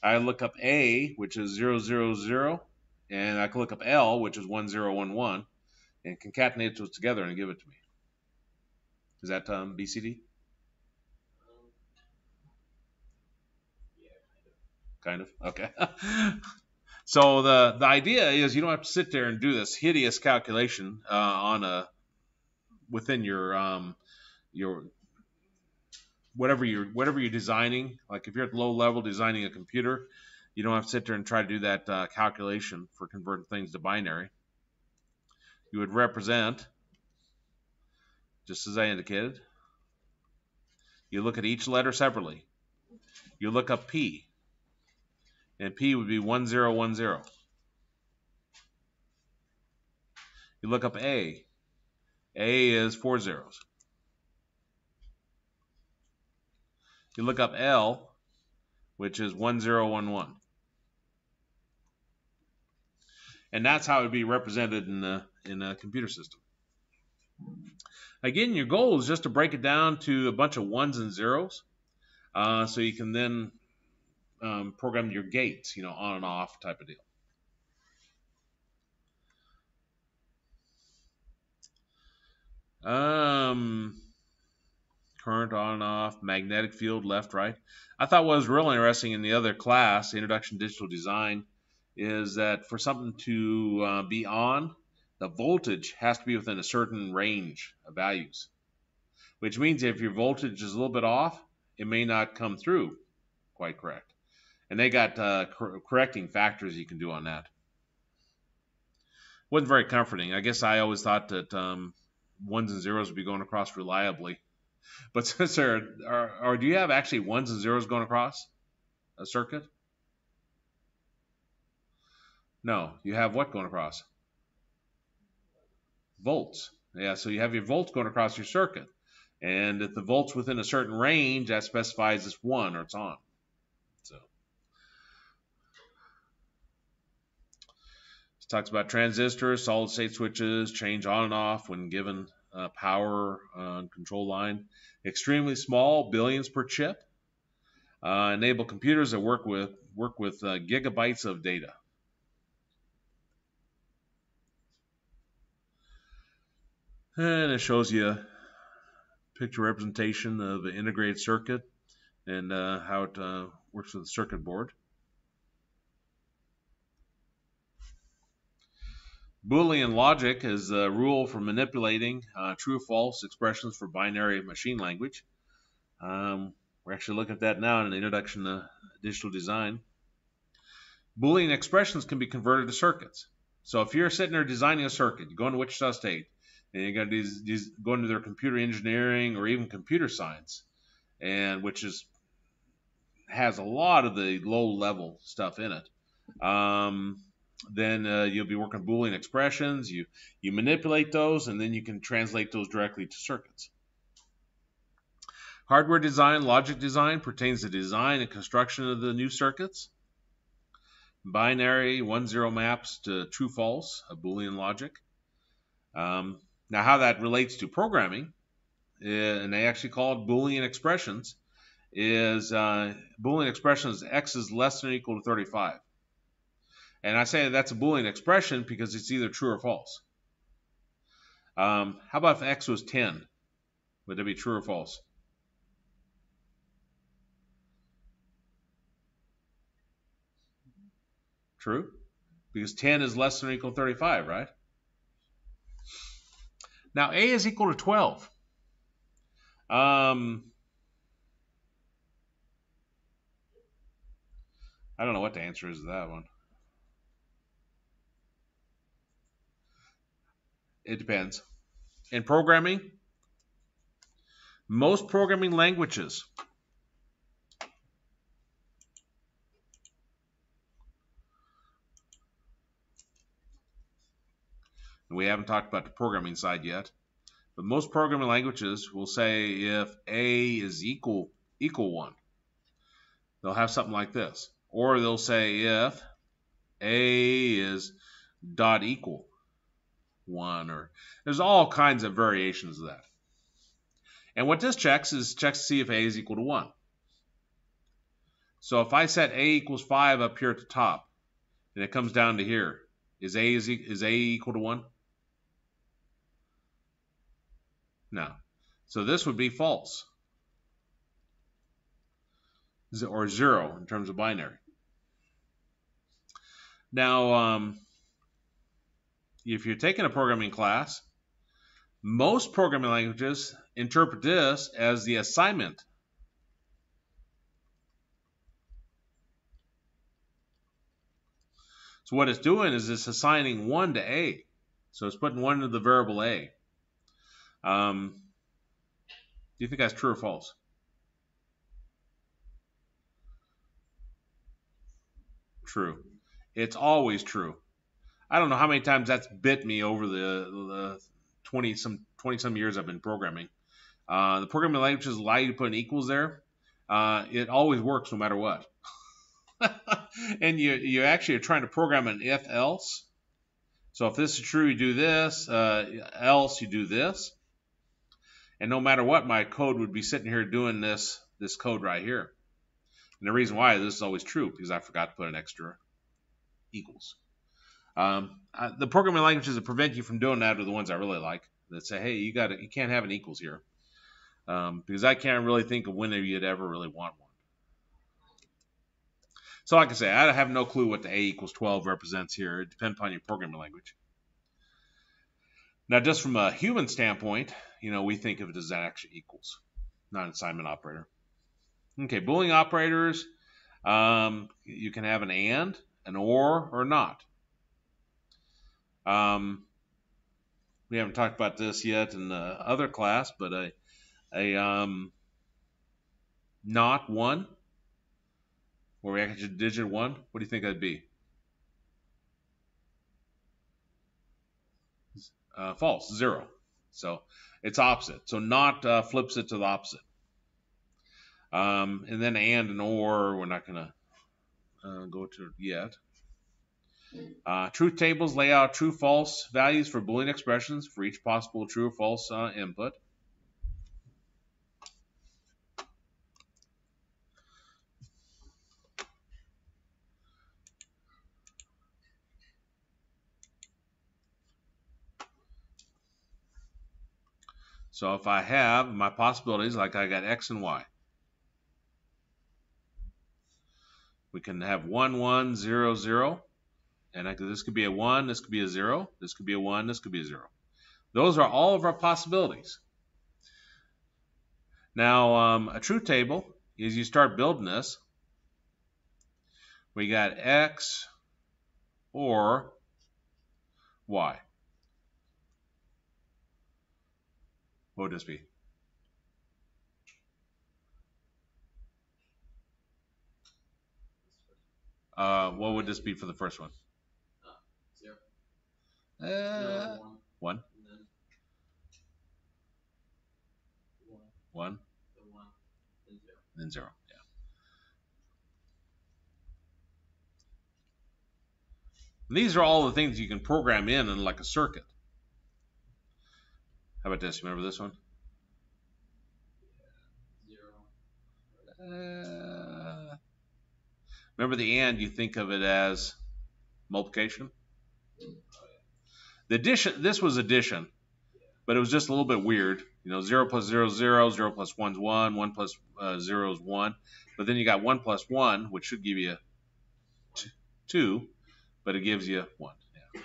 I look up A, which is 000, and I can look up L, which is 1011, and concatenate those together and give it to me. Is that um, BCD? Yeah, kind of. kind of okay so the the idea is you don't have to sit there and do this hideous calculation uh, on a within your um your whatever you're whatever you're designing like if you're at low level designing a computer you don't have to sit there and try to do that uh, calculation for converting things to binary you would represent just as i indicated you look at each letter separately you look up p and P would be 1010. You look up A. A is four zeros. You look up L, which is 1011. And that's how it would be represented in the in a computer system. Again, your goal is just to break it down to a bunch of ones and zeros, uh, so you can then um, program your gates, you know, on and off type of deal. Um, current on and off, magnetic field left, right. I thought what was real interesting in the other class, Introduction to Digital Design, is that for something to uh, be on, the voltage has to be within a certain range of values, which means if your voltage is a little bit off, it may not come through quite correct. And they got uh, cor correcting factors you can do on that. Wasn't very comforting. I guess I always thought that um, ones and zeros would be going across reliably. But since there are, or do you have actually ones and zeros going across a circuit? No, you have what going across? Volts. Yeah, so you have your volts going across your circuit. And if the volt's within a certain range, that specifies it's one or it's on. So this talks about transistors, solid state switches, change on and off when given uh, power uh, control line. Extremely small, billions per chip. Uh, enable computers that work with work with uh, gigabytes of data. And it shows you a picture representation of an integrated circuit and uh, how it uh, works with the circuit board. Boolean logic is a rule for manipulating uh, true or false expressions for binary machine language. Um, we're actually looking at that now in the introduction to digital design. Boolean expressions can be converted to circuits. So if you're sitting there designing a circuit, you go into Wichita State, and you got these, these go into their computer engineering or even computer science, and which is has a lot of the low level stuff in it. Um, then uh, you'll be working Boolean expressions. You you manipulate those, and then you can translate those directly to circuits. Hardware design, logic design pertains to design and construction of the new circuits. Binary one-zero maps to true-false, a Boolean logic. Um, now, how that relates to programming, uh, and they actually call it Boolean expressions, is uh, Boolean expressions x is less than or equal to 35. And I say that's a Boolean expression because it's either true or false. Um, how about if x was 10? Would that be true or false? True, because 10 is less than or equal to 35, right? Now, A is equal to 12. Um, I don't know what the answer is to that one. It depends. In programming, most programming languages we haven't talked about the programming side yet, but most programming languages will say if A is equal equal 1, they'll have something like this. Or they'll say if A is dot equal 1 or there's all kinds of variations of that. And what this checks is checks to see if A is equal to 1. So if I set A equals 5 up here at the top, and it comes down to here, is A is, is A equal to 1? No. So this would be false. Or zero in terms of binary. Now, um, if you're taking a programming class, most programming languages interpret this as the assignment. So what it's doing is it's assigning 1 to A. So it's putting 1 to the variable A. Um, do you think that's true or false? true. It's always true. I don't know how many times that's bit me over the, the 20 some 20 some years I've been programming. Uh, the programming languages allow you to put an equals there. Uh, it always works no matter what. and you you actually are trying to program an if else. So if this is true, you do this. Uh, else you do this. And no matter what, my code would be sitting here doing this this code right here. And the reason why this is always true because I forgot to put an extra equals. Um, I, the programming languages that prevent you from doing that are the ones I really like. That say, hey, you got you can't have an equals here, um, because I can't really think of when you'd ever really want one. So, like I say, I have no clue what the a equals 12 represents here. It depends upon your programming language. Now, just from a human standpoint, you know, we think of it as actually equals, not an assignment operator. Okay, Boolean operators, um, you can have an and, an or, or not. Um, we haven't talked about this yet in the other class, but a, a um, not one, where we actually digit one, what do you think that'd be? Uh, false, zero. So it's opposite. So not uh, flips it to the opposite. Um, and then and and or, we're not going to uh, go to yet. Uh, truth tables lay out true false values for Boolean expressions for each possible true or false uh, input. So if I have my possibilities, like I got x and y, we can have 1, 1, 0, 0. And I, this could be a 1, this could be a 0, this could be a 1, this could be a 0. Those are all of our possibilities. Now, um, a truth table is you start building this. We got x or y. What would this be? Uh, what would this be for the first one? Zero. Uh, Zero, one, one, one, one, then one, then zero. then zero. Yeah. And these are all the things you can program in in like a circuit. How about this? Remember this one? Uh, remember the and, you think of it as multiplication? The addition, this was addition, but it was just a little bit weird. You know, 0 plus 0 is 0, 0 plus 1 is 1, 1 plus uh, 0 is 1. But then you got 1 plus 1, which should give you t- 2, but it gives you 1. Yeah.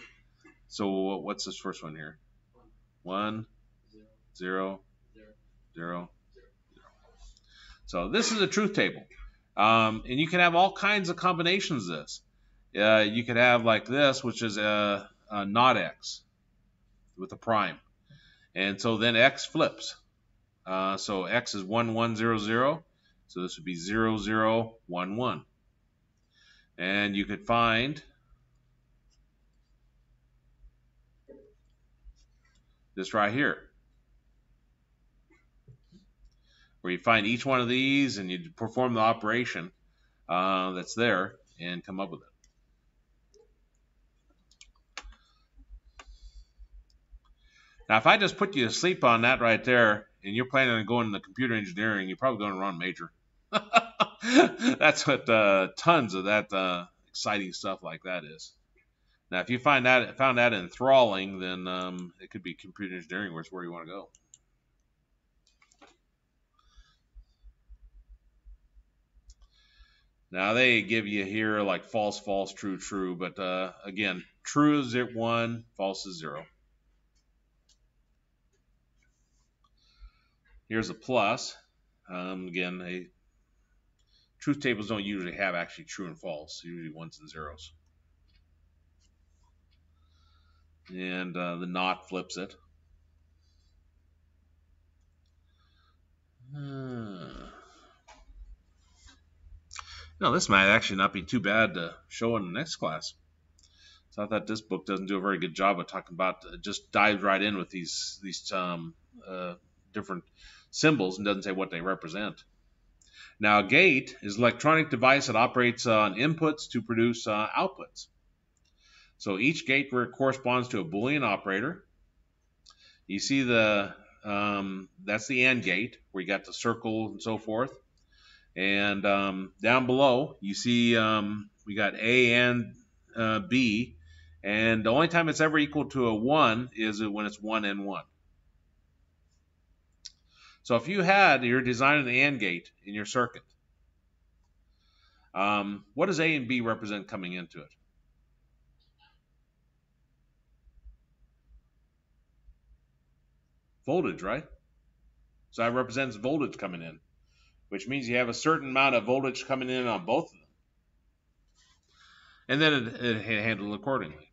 So what's this first one here? 1, Zero. 0, Zero. 0, 0. So this is a truth table. Um, and you can have all kinds of combinations of this. Uh, you could have like this, which is a, a not x with a prime. And so then x flips. Uh, so x is 1, 1, 0, 0. So this would be 0, 0, 1, 1. And you could find this right here. Where you find each one of these and you perform the operation uh, that's there and come up with it. Now, if I just put you to sleep on that right there, and you're planning on going into computer engineering, you're probably going to run major. That's what uh, tons of that uh, exciting stuff like that is. Now, if you find that found that enthralling, then um, it could be computer engineering, where it's where you want to go. Now they give you here like false, false, true, true, but uh, again, true is at one, false is zero. Here's a plus. Um, again, they, truth tables don't usually have actually true and false, usually ones and zeros. And uh, the not flips it. Uh, No, this might actually not be too bad to show in the next class. So I thought this book doesn't do a very good job of talking about uh, just dives right in with these these um, uh, different symbols and doesn't say what they represent. Now, a gate is an electronic device that operates on inputs to produce uh, outputs. So each gate corresponds to a Boolean operator. You see the um, that's the AND gate where you got the circle and so forth. And um, down below you see um, we got A and uh, B, and the only time it's ever equal to a one is when it's one and one. So if you had, you're designing the AND gate in your circuit, um, what does A and B represent coming into it? Voltage, right? So that represents voltage coming in, which means you have a certain amount of voltage coming in on both of them. And then it, it handled accordingly.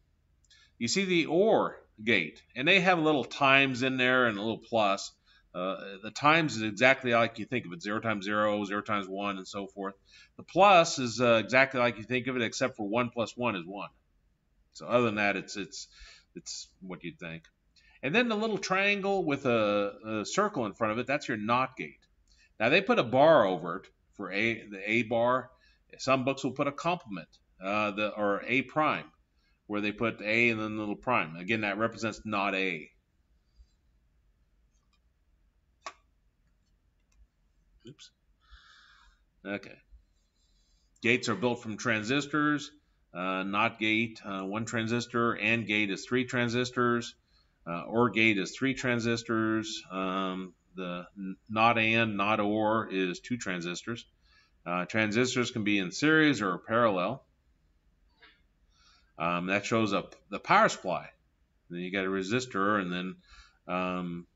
You see the OR gate, and they have a little times in there and a little plus. Uh, the times is exactly like you think of it 0 times 0, 0 times 1, and so forth. The plus is uh, exactly like you think of it, except for 1 plus 1 is 1. So other than that, it's it's it's what you'd think. And then the little triangle with a, a circle in front of it, that's your NOT gate. Now they put a bar over it for a the A bar. Some books will put a complement, uh, the or A prime, where they put A and then the little prime. Again, that represents not A. Oops. Okay. Gates are built from transistors. Uh, not gate, uh, one transistor. AND gate is three transistors. Uh, OR gate is three transistors. Um, the not AND, not OR is two transistors. Uh, transistors can be in series or parallel. Um, that shows up the power supply. then you got a resistor, and then um,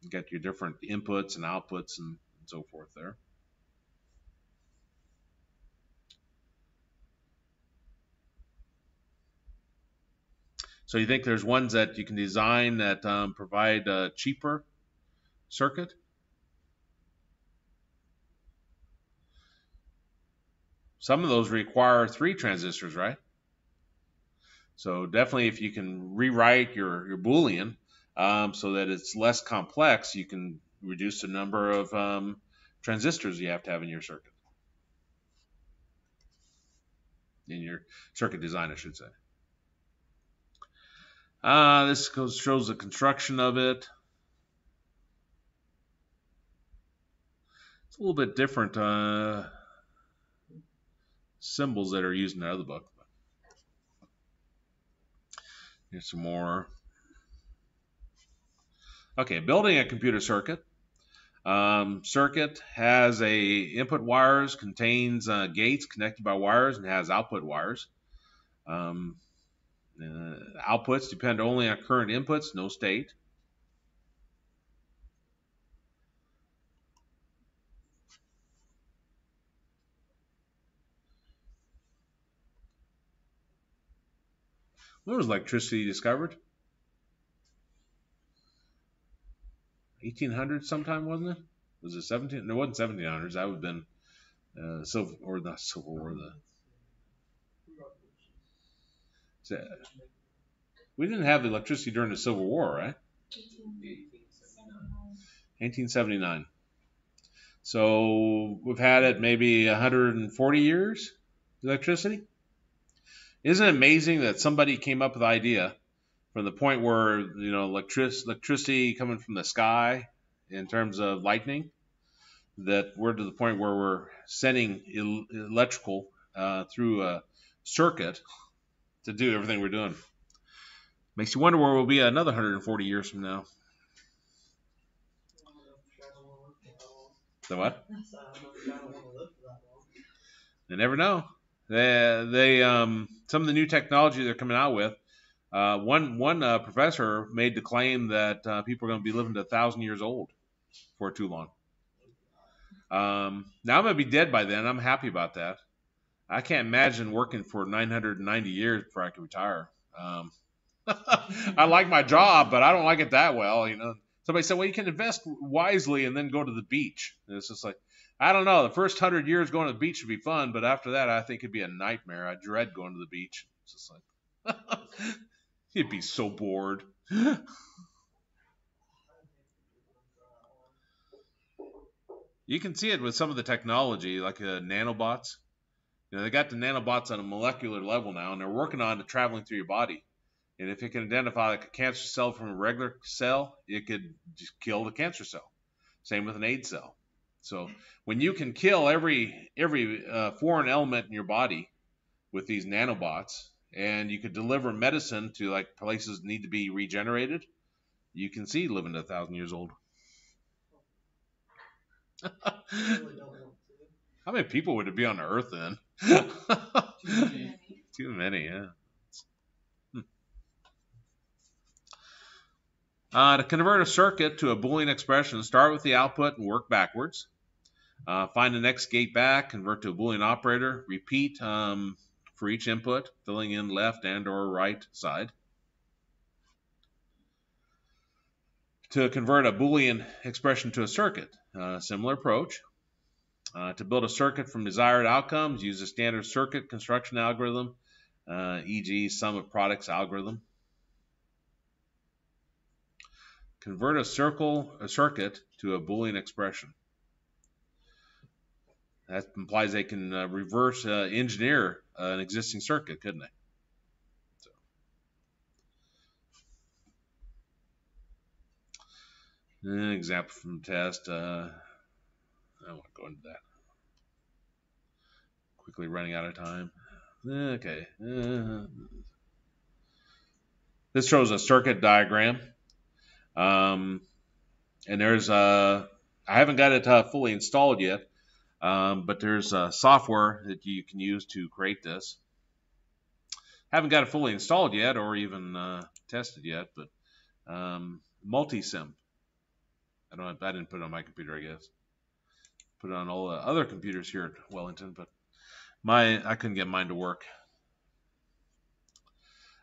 you got your different inputs and outputs and so forth there. So you think there's ones that you can design that um, provide a cheaper circuit? Some of those require three transistors, right? So definitely if you can rewrite your, your Boolean um, so that it's less complex, you can reduce the number of um, transistors you have to have in your circuit. In your circuit design, I should say. Uh, this goes, shows the construction of it. A little bit different uh, symbols that are used in the other book. Here's some more. Okay, building a computer circuit. Um, circuit has a input wires, contains uh, gates connected by wires, and has output wires. Um, uh, outputs depend only on current inputs, no state. When was electricity discovered? 1800 sometime, wasn't it? Was it 17? No, it wasn't 1700s. That would have been uh, Civil or not Civil War. The we didn't have electricity during the Civil War, right? 1879. So we've had it maybe 140 years, electricity. Isn't it amazing that somebody came up with the idea from the point where, you know, electric, electricity coming from the sky in terms of lightning, that we're to the point where we're sending el- electrical uh, through a circuit to do everything we're doing. Makes you wonder where we'll be another 140 years from now. The what? They never know. They, they um, some of the new technology they're coming out with. Uh, one one uh, professor made the claim that uh, people are going to be living to a thousand years old for too long. Um, now I'm going to be dead by then. I'm happy about that. I can't imagine working for 990 years before I can retire. Um, I like my job, but I don't like it that well. You know, somebody said, well, you can invest wisely and then go to the beach. And it's just like, I don't know. The first hundred years going to the beach would be fun, but after that, I think it'd be a nightmare. I dread going to the beach. It's just like, you'd be so bored. you can see it with some of the technology, like uh, nanobots. You know, they got the nanobots on a molecular level now, and they're working on it traveling through your body. And if it can identify like a cancer cell from a regular cell, it could just kill the cancer cell. Same with an AIDS cell. So when you can kill every every uh, foreign element in your body with these nanobots, and you could deliver medicine to like places that need to be regenerated, you can see living to a thousand years old. How many people would it be on Earth then? Too many, yeah. Hmm. Uh, to convert a circuit to a Boolean expression, start with the output and work backwards. Uh, find the next gate back, convert to a Boolean operator, repeat um, for each input, filling in left and or right side. To convert a Boolean expression to a circuit, uh, similar approach. Uh, to build a circuit from desired outcomes, use a standard circuit construction algorithm, uh, e.g. sum of products algorithm. Convert a circle, a circuit to a Boolean expression. That implies they can uh, reverse uh, engineer uh, an existing circuit, couldn't they? So. An example from the test. Uh, I won't go into that. Quickly running out of time. Okay. Uh, this shows a circuit diagram. Um, and there's a, I haven't got it uh, fully installed yet, um, but there's software that you can use to create this. Haven't got it fully installed yet or even uh, tested yet, but um, Multisim. I don't. I didn't put it on my computer, I guess. Put it on all the other computers here at Wellington, but my I couldn't get mine to work.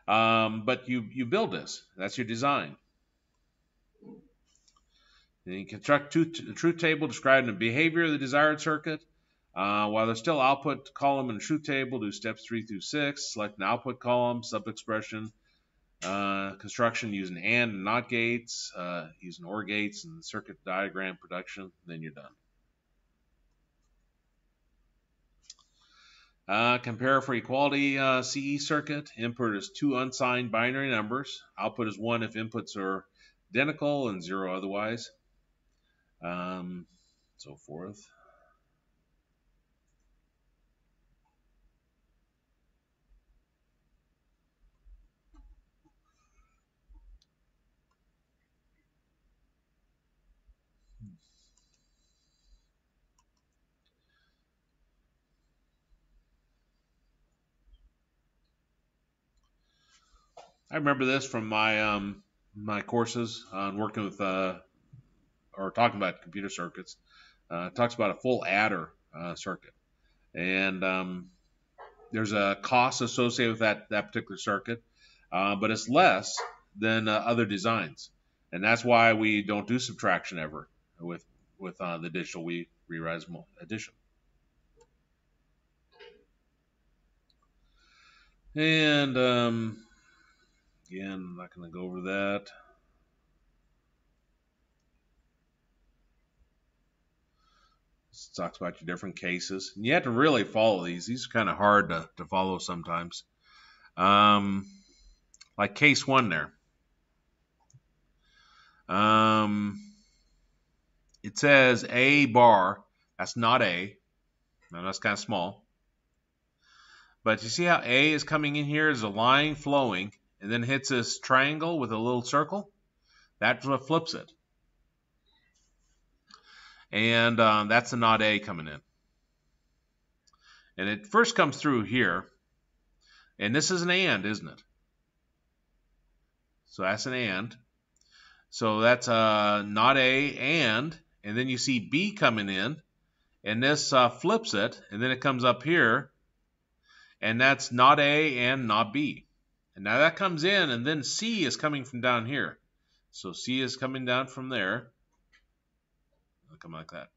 Um, but you you build this. That's your design. You construct a truth table describing the behavior of the desired circuit. Uh, while there's still output column in the truth table, do steps three through six. Select an output column, sub-expression, uh, construction using AND and NOT gates, uh, using OR gates, and circuit diagram production. Then you're done. Uh, compare for equality uh, CE circuit. Input is two unsigned binary numbers. Output is one if inputs are identical and zero otherwise um, so forth. I remember this from my um, my courses on working with uh, or talking about computer circuits, uh, talks about a full adder uh, circuit, and um, there's a cost associated with that that particular circuit, uh, but it's less than uh, other designs, and that's why we don't do subtraction ever with with uh, the digital we rewrite addition. And um, again, I'm not going to go over that. Talks about your different cases. And you have to really follow these. These are kind of hard to, to follow sometimes. Um, like case one there. Um, it says A bar. That's not A. Now that's kind of small. But you see how A is coming in here as a line flowing and then hits this triangle with a little circle? That's what flips it and um, that's a not A coming in. And it first comes through here, and this is an AND, isn't it? So that's an AND. So that's a not A and, and then you see B coming in, and this uh, flips it, and then it comes up here, and that's not A and not B. And now that comes in, and then C is coming from down here. So C is coming down from there. Come like that.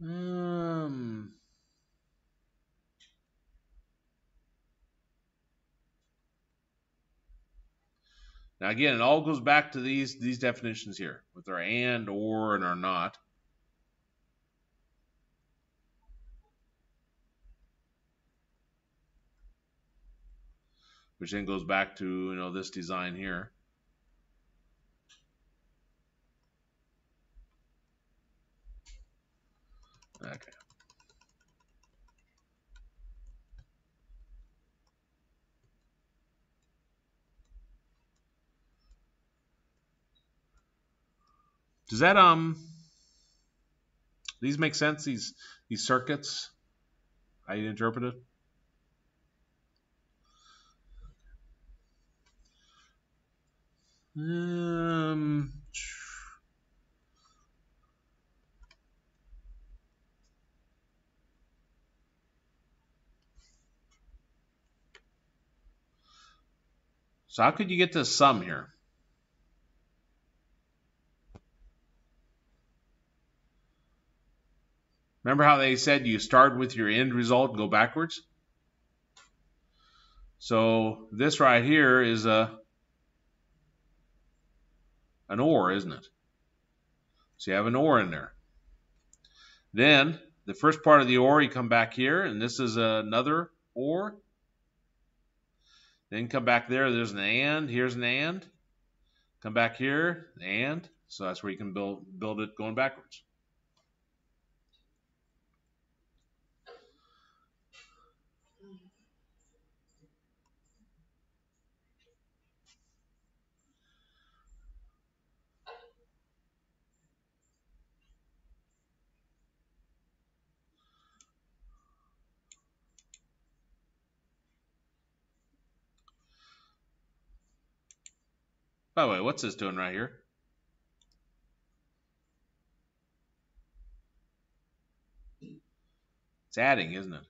Um, now again, it all goes back to these these definitions here with our and, or, and our not. Which then goes back to you know this design here. Okay. Does that um these make sense? These these circuits? How you interpret it? Um So how could you get to sum here? Remember how they said you start with your end result and go backwards? So this right here is a an or, isn't it? So you have an or in there. Then the first part of the or, you come back here, and this is another or. Then come back there, there's an and, here's an and. Come back here, and. So that's where you can build build it going backwards. By the way, what's this doing right here? It's adding, isn't it?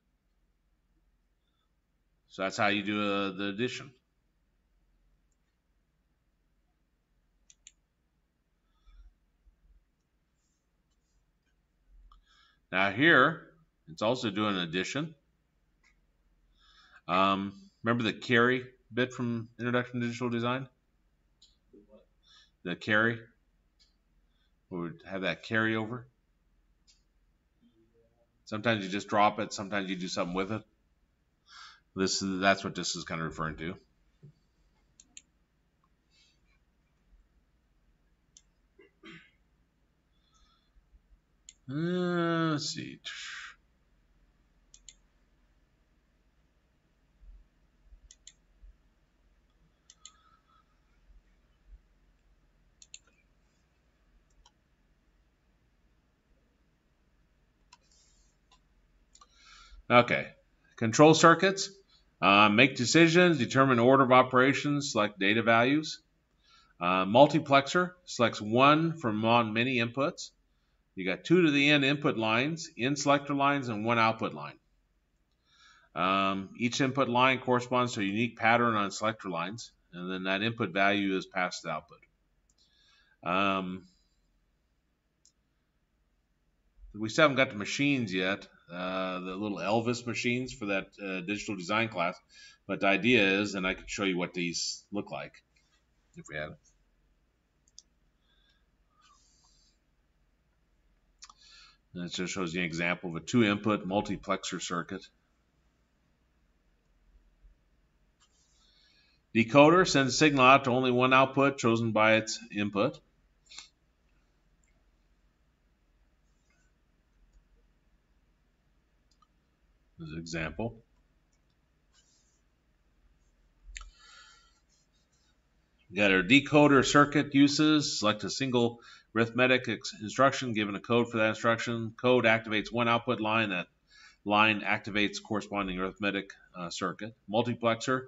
So that's how you do uh, the addition. Now here, it's also doing addition. Um, remember the carry bit from Introduction to Digital Design? The carry? Would have that carryover. Sometimes you just drop it, sometimes you do something with it. This is that's what this is kind of referring to. Uh, let's see. Okay. Control circuits. Uh, make decisions, determine order of operations, select data values. Uh, multiplexer selects one from on many inputs. You got two to the n input lines, in selector lines, and one output line. Um, each input line corresponds to a unique pattern on selector lines, and then that input value is passed to output. Um, we still haven't got the machines yet. Uh, the little Elvis machines for that uh, digital design class. But the idea is, and I can show you what these look like if we had it. And it just shows you an example of a two input multiplexer circuit. Decoder sends signal out to only one output chosen by its input. As an example. We got our decoder circuit uses. Select a single arithmetic instruction given a code for that instruction. Code activates one output line that line activates corresponding arithmetic uh, circuit. Multiplexer,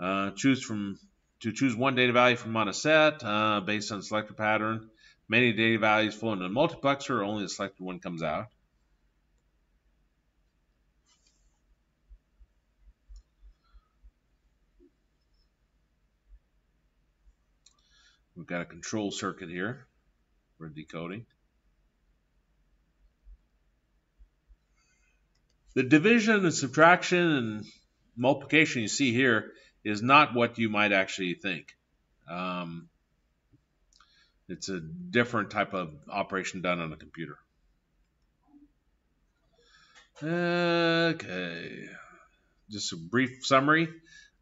uh, choose from to choose one data value from on a set uh, based on selector pattern. Many data values flow into a multiplexer, only the selected one comes out. We've got a control circuit here for decoding. The division and subtraction and multiplication you see here is not what you might actually think. Um, it's a different type of operation done on a computer. Okay, just a brief summary.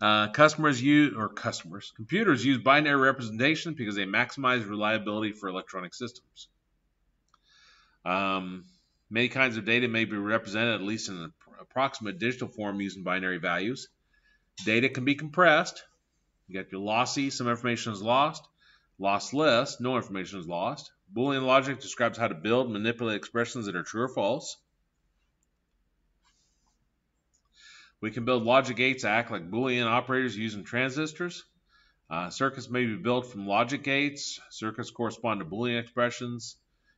Uh, customers use, or customers, computers use binary representation because they maximize reliability for electronic systems. Um, many kinds of data may be represented at least in an approximate digital form using binary values. Data can be compressed. You got your lossy, some information is lost. Lossless, no information is lost. Boolean logic describes how to build manipulate expressions that are true or false. We can build logic gates that act like Boolean operators using transistors. Uh, circuits may be built from logic gates. Circuits correspond to Boolean expressions.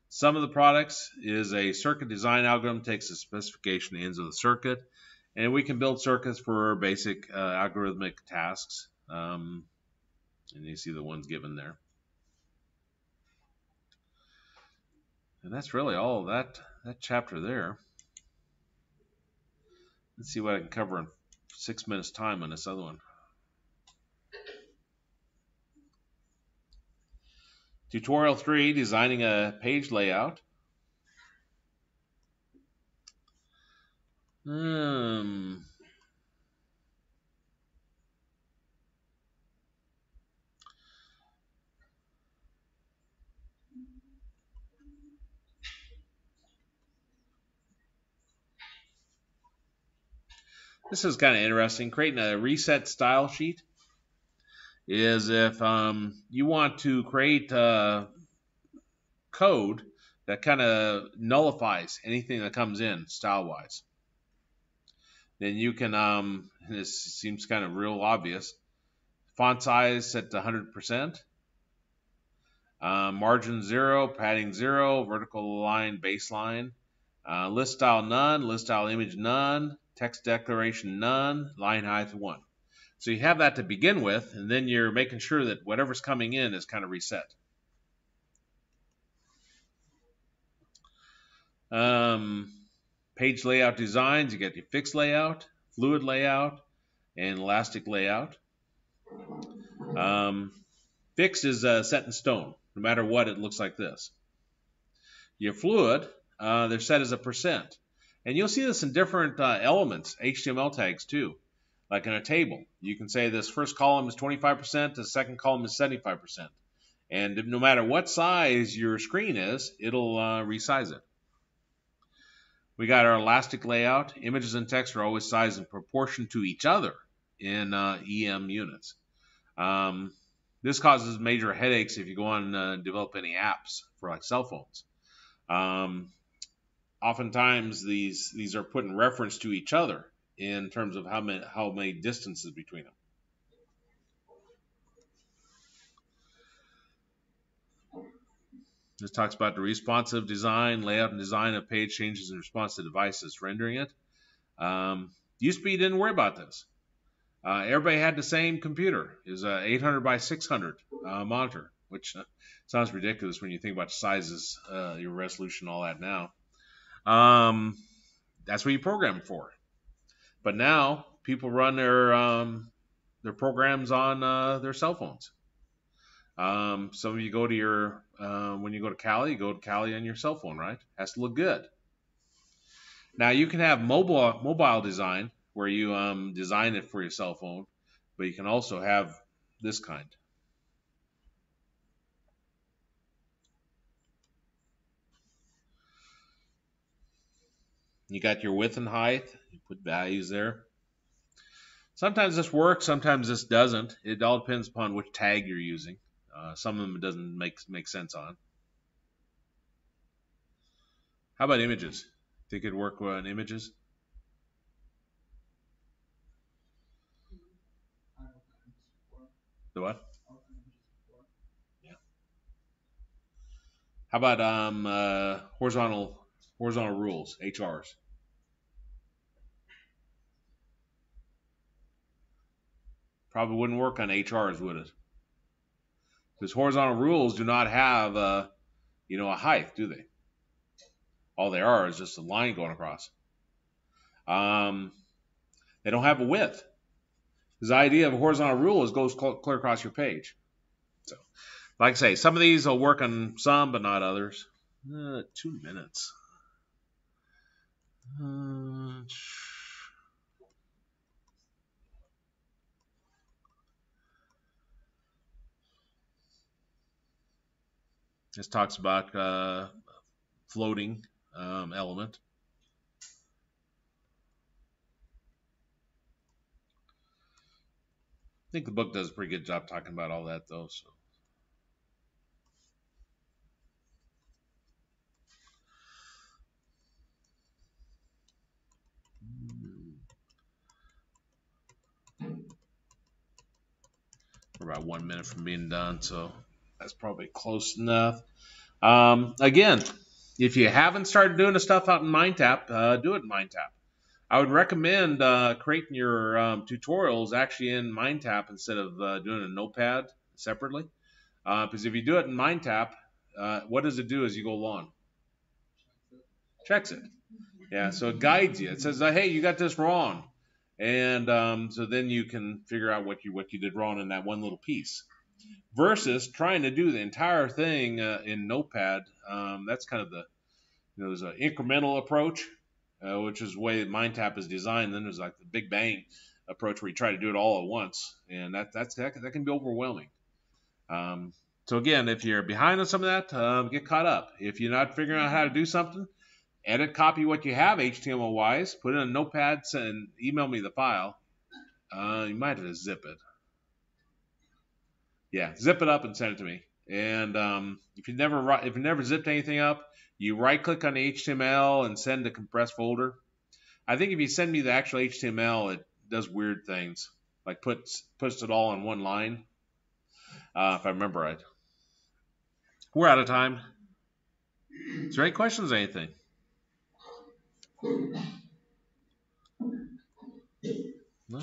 Sum of the products is a circuit design algorithm takes the specification ends of the circuit, and we can build circuits for basic uh, algorithmic tasks. Um, and you see the ones given there. And that's really all that, that chapter there. Let's see what I can cover in six minutes time on this other one. Tutorial 3, designing a page layout. Um, this is kind of interesting. Creating a reset style sheet is if um, you want to create uh, code that kind of nullifies anything that comes in style wise. Then you can, um, this seems kind of real obvious, font size set to 100%, uh, margin 0, padding 0, vertical align baseline, uh, list style none, list style image none, text decoration none, line height 1. So you have that to begin with, and then you're making sure that whatever's coming in is kind of reset. Um, page layout designs, you get your fixed layout, fluid layout, and elastic layout. Um, fixed is uh, set in stone. No matter what, it looks like this. Your fluid, uh, they're set as a percent. And you'll see this in different uh, elements, HTML tags too like in a table. You can say this first column is 25%, the second column is 75%. And no matter what size your screen is, it'll uh, resize it. We got our elastic layout. Images and text are always sized in proportion to each other in uh, EM units. Um, this causes major headaches if you go on uh, develop any apps for like cell phones. Um, oftentimes these these are put in reference to each other in terms of how many how many distances between them. This talks about the responsive design, layout, and design of page changes in response to devices rendering it. Um, used to be you didn't worry about this. Uh, everybody had the same computer. It was a 800 by 600 uh, monitor, which uh, sounds ridiculous when you think about sizes, uh, your resolution, all that now. Um, that's what you program for. But now people run their um, their programs on uh, their cell phones. Um, some of you go to your uh, when you go to Cali, you go to Cali on your cell phone, right? Has to look good. Now you can have mobile mobile design where you um, design it for your cell phone, but you can also have this kind. You got your width and height. You put values there. Sometimes this works. Sometimes this doesn't. It all depends upon which tag you're using. Uh, some of them it doesn't make make sense on. How about images? Think it'd work on images? The what? Yeah. How about um, uh, horizontal horizontal rules (HRs)? Probably wouldn't work on HRs, would it? Because horizontal rules do not have a, you know, a height, do they? All they are is just a line going across. Um, they don't have a width. Because the idea of a horizontal rule is goes clear across your page. So, like I say, some of these will work on some, but not others. Uh, two minutes. Uh, this talks about uh, floating um, element. I think the book does a pretty good job talking about all that, though. So. We're about one minute from being done, so that's probably close enough. Um, again, if you haven't started doing the stuff out in MindTap, uh, do it in MindTap. I would recommend uh, creating your um, tutorials actually in MindTap instead of uh, doing a notepad separately. Because if you do it in MindTap, uh, what does it do as you go along? Checks it. Yeah, so it guides you. It says, uh, "Hey, you got this wrong," and um, so then you can figure out what you what you did wrong in that one little piece. Versus trying to do the entire thing uh, in Notepad. Um, that's kind of the you know, there's an incremental approach, uh, which is the way MindTap is designed. Then there's like the Big Bang approach where you try to do it all at once, and that that's that, that can be overwhelming. Um, so again, if you're behind on some of that, um, get caught up. If you're not figuring out how to do something, edit, copy what you have HTML wise, put it in a notepad, and email me the file. Uh, you might have to zip it. Yeah, zip it up and send it to me. And um, if you never if you never zipped anything up, you right click on the HTML and send the compressed folder. I think if you send me the actual HTML, it does weird things, like puts puts it all in one line. Uh, if I remember right. We're out of time. Is there any questions? Or anything? No.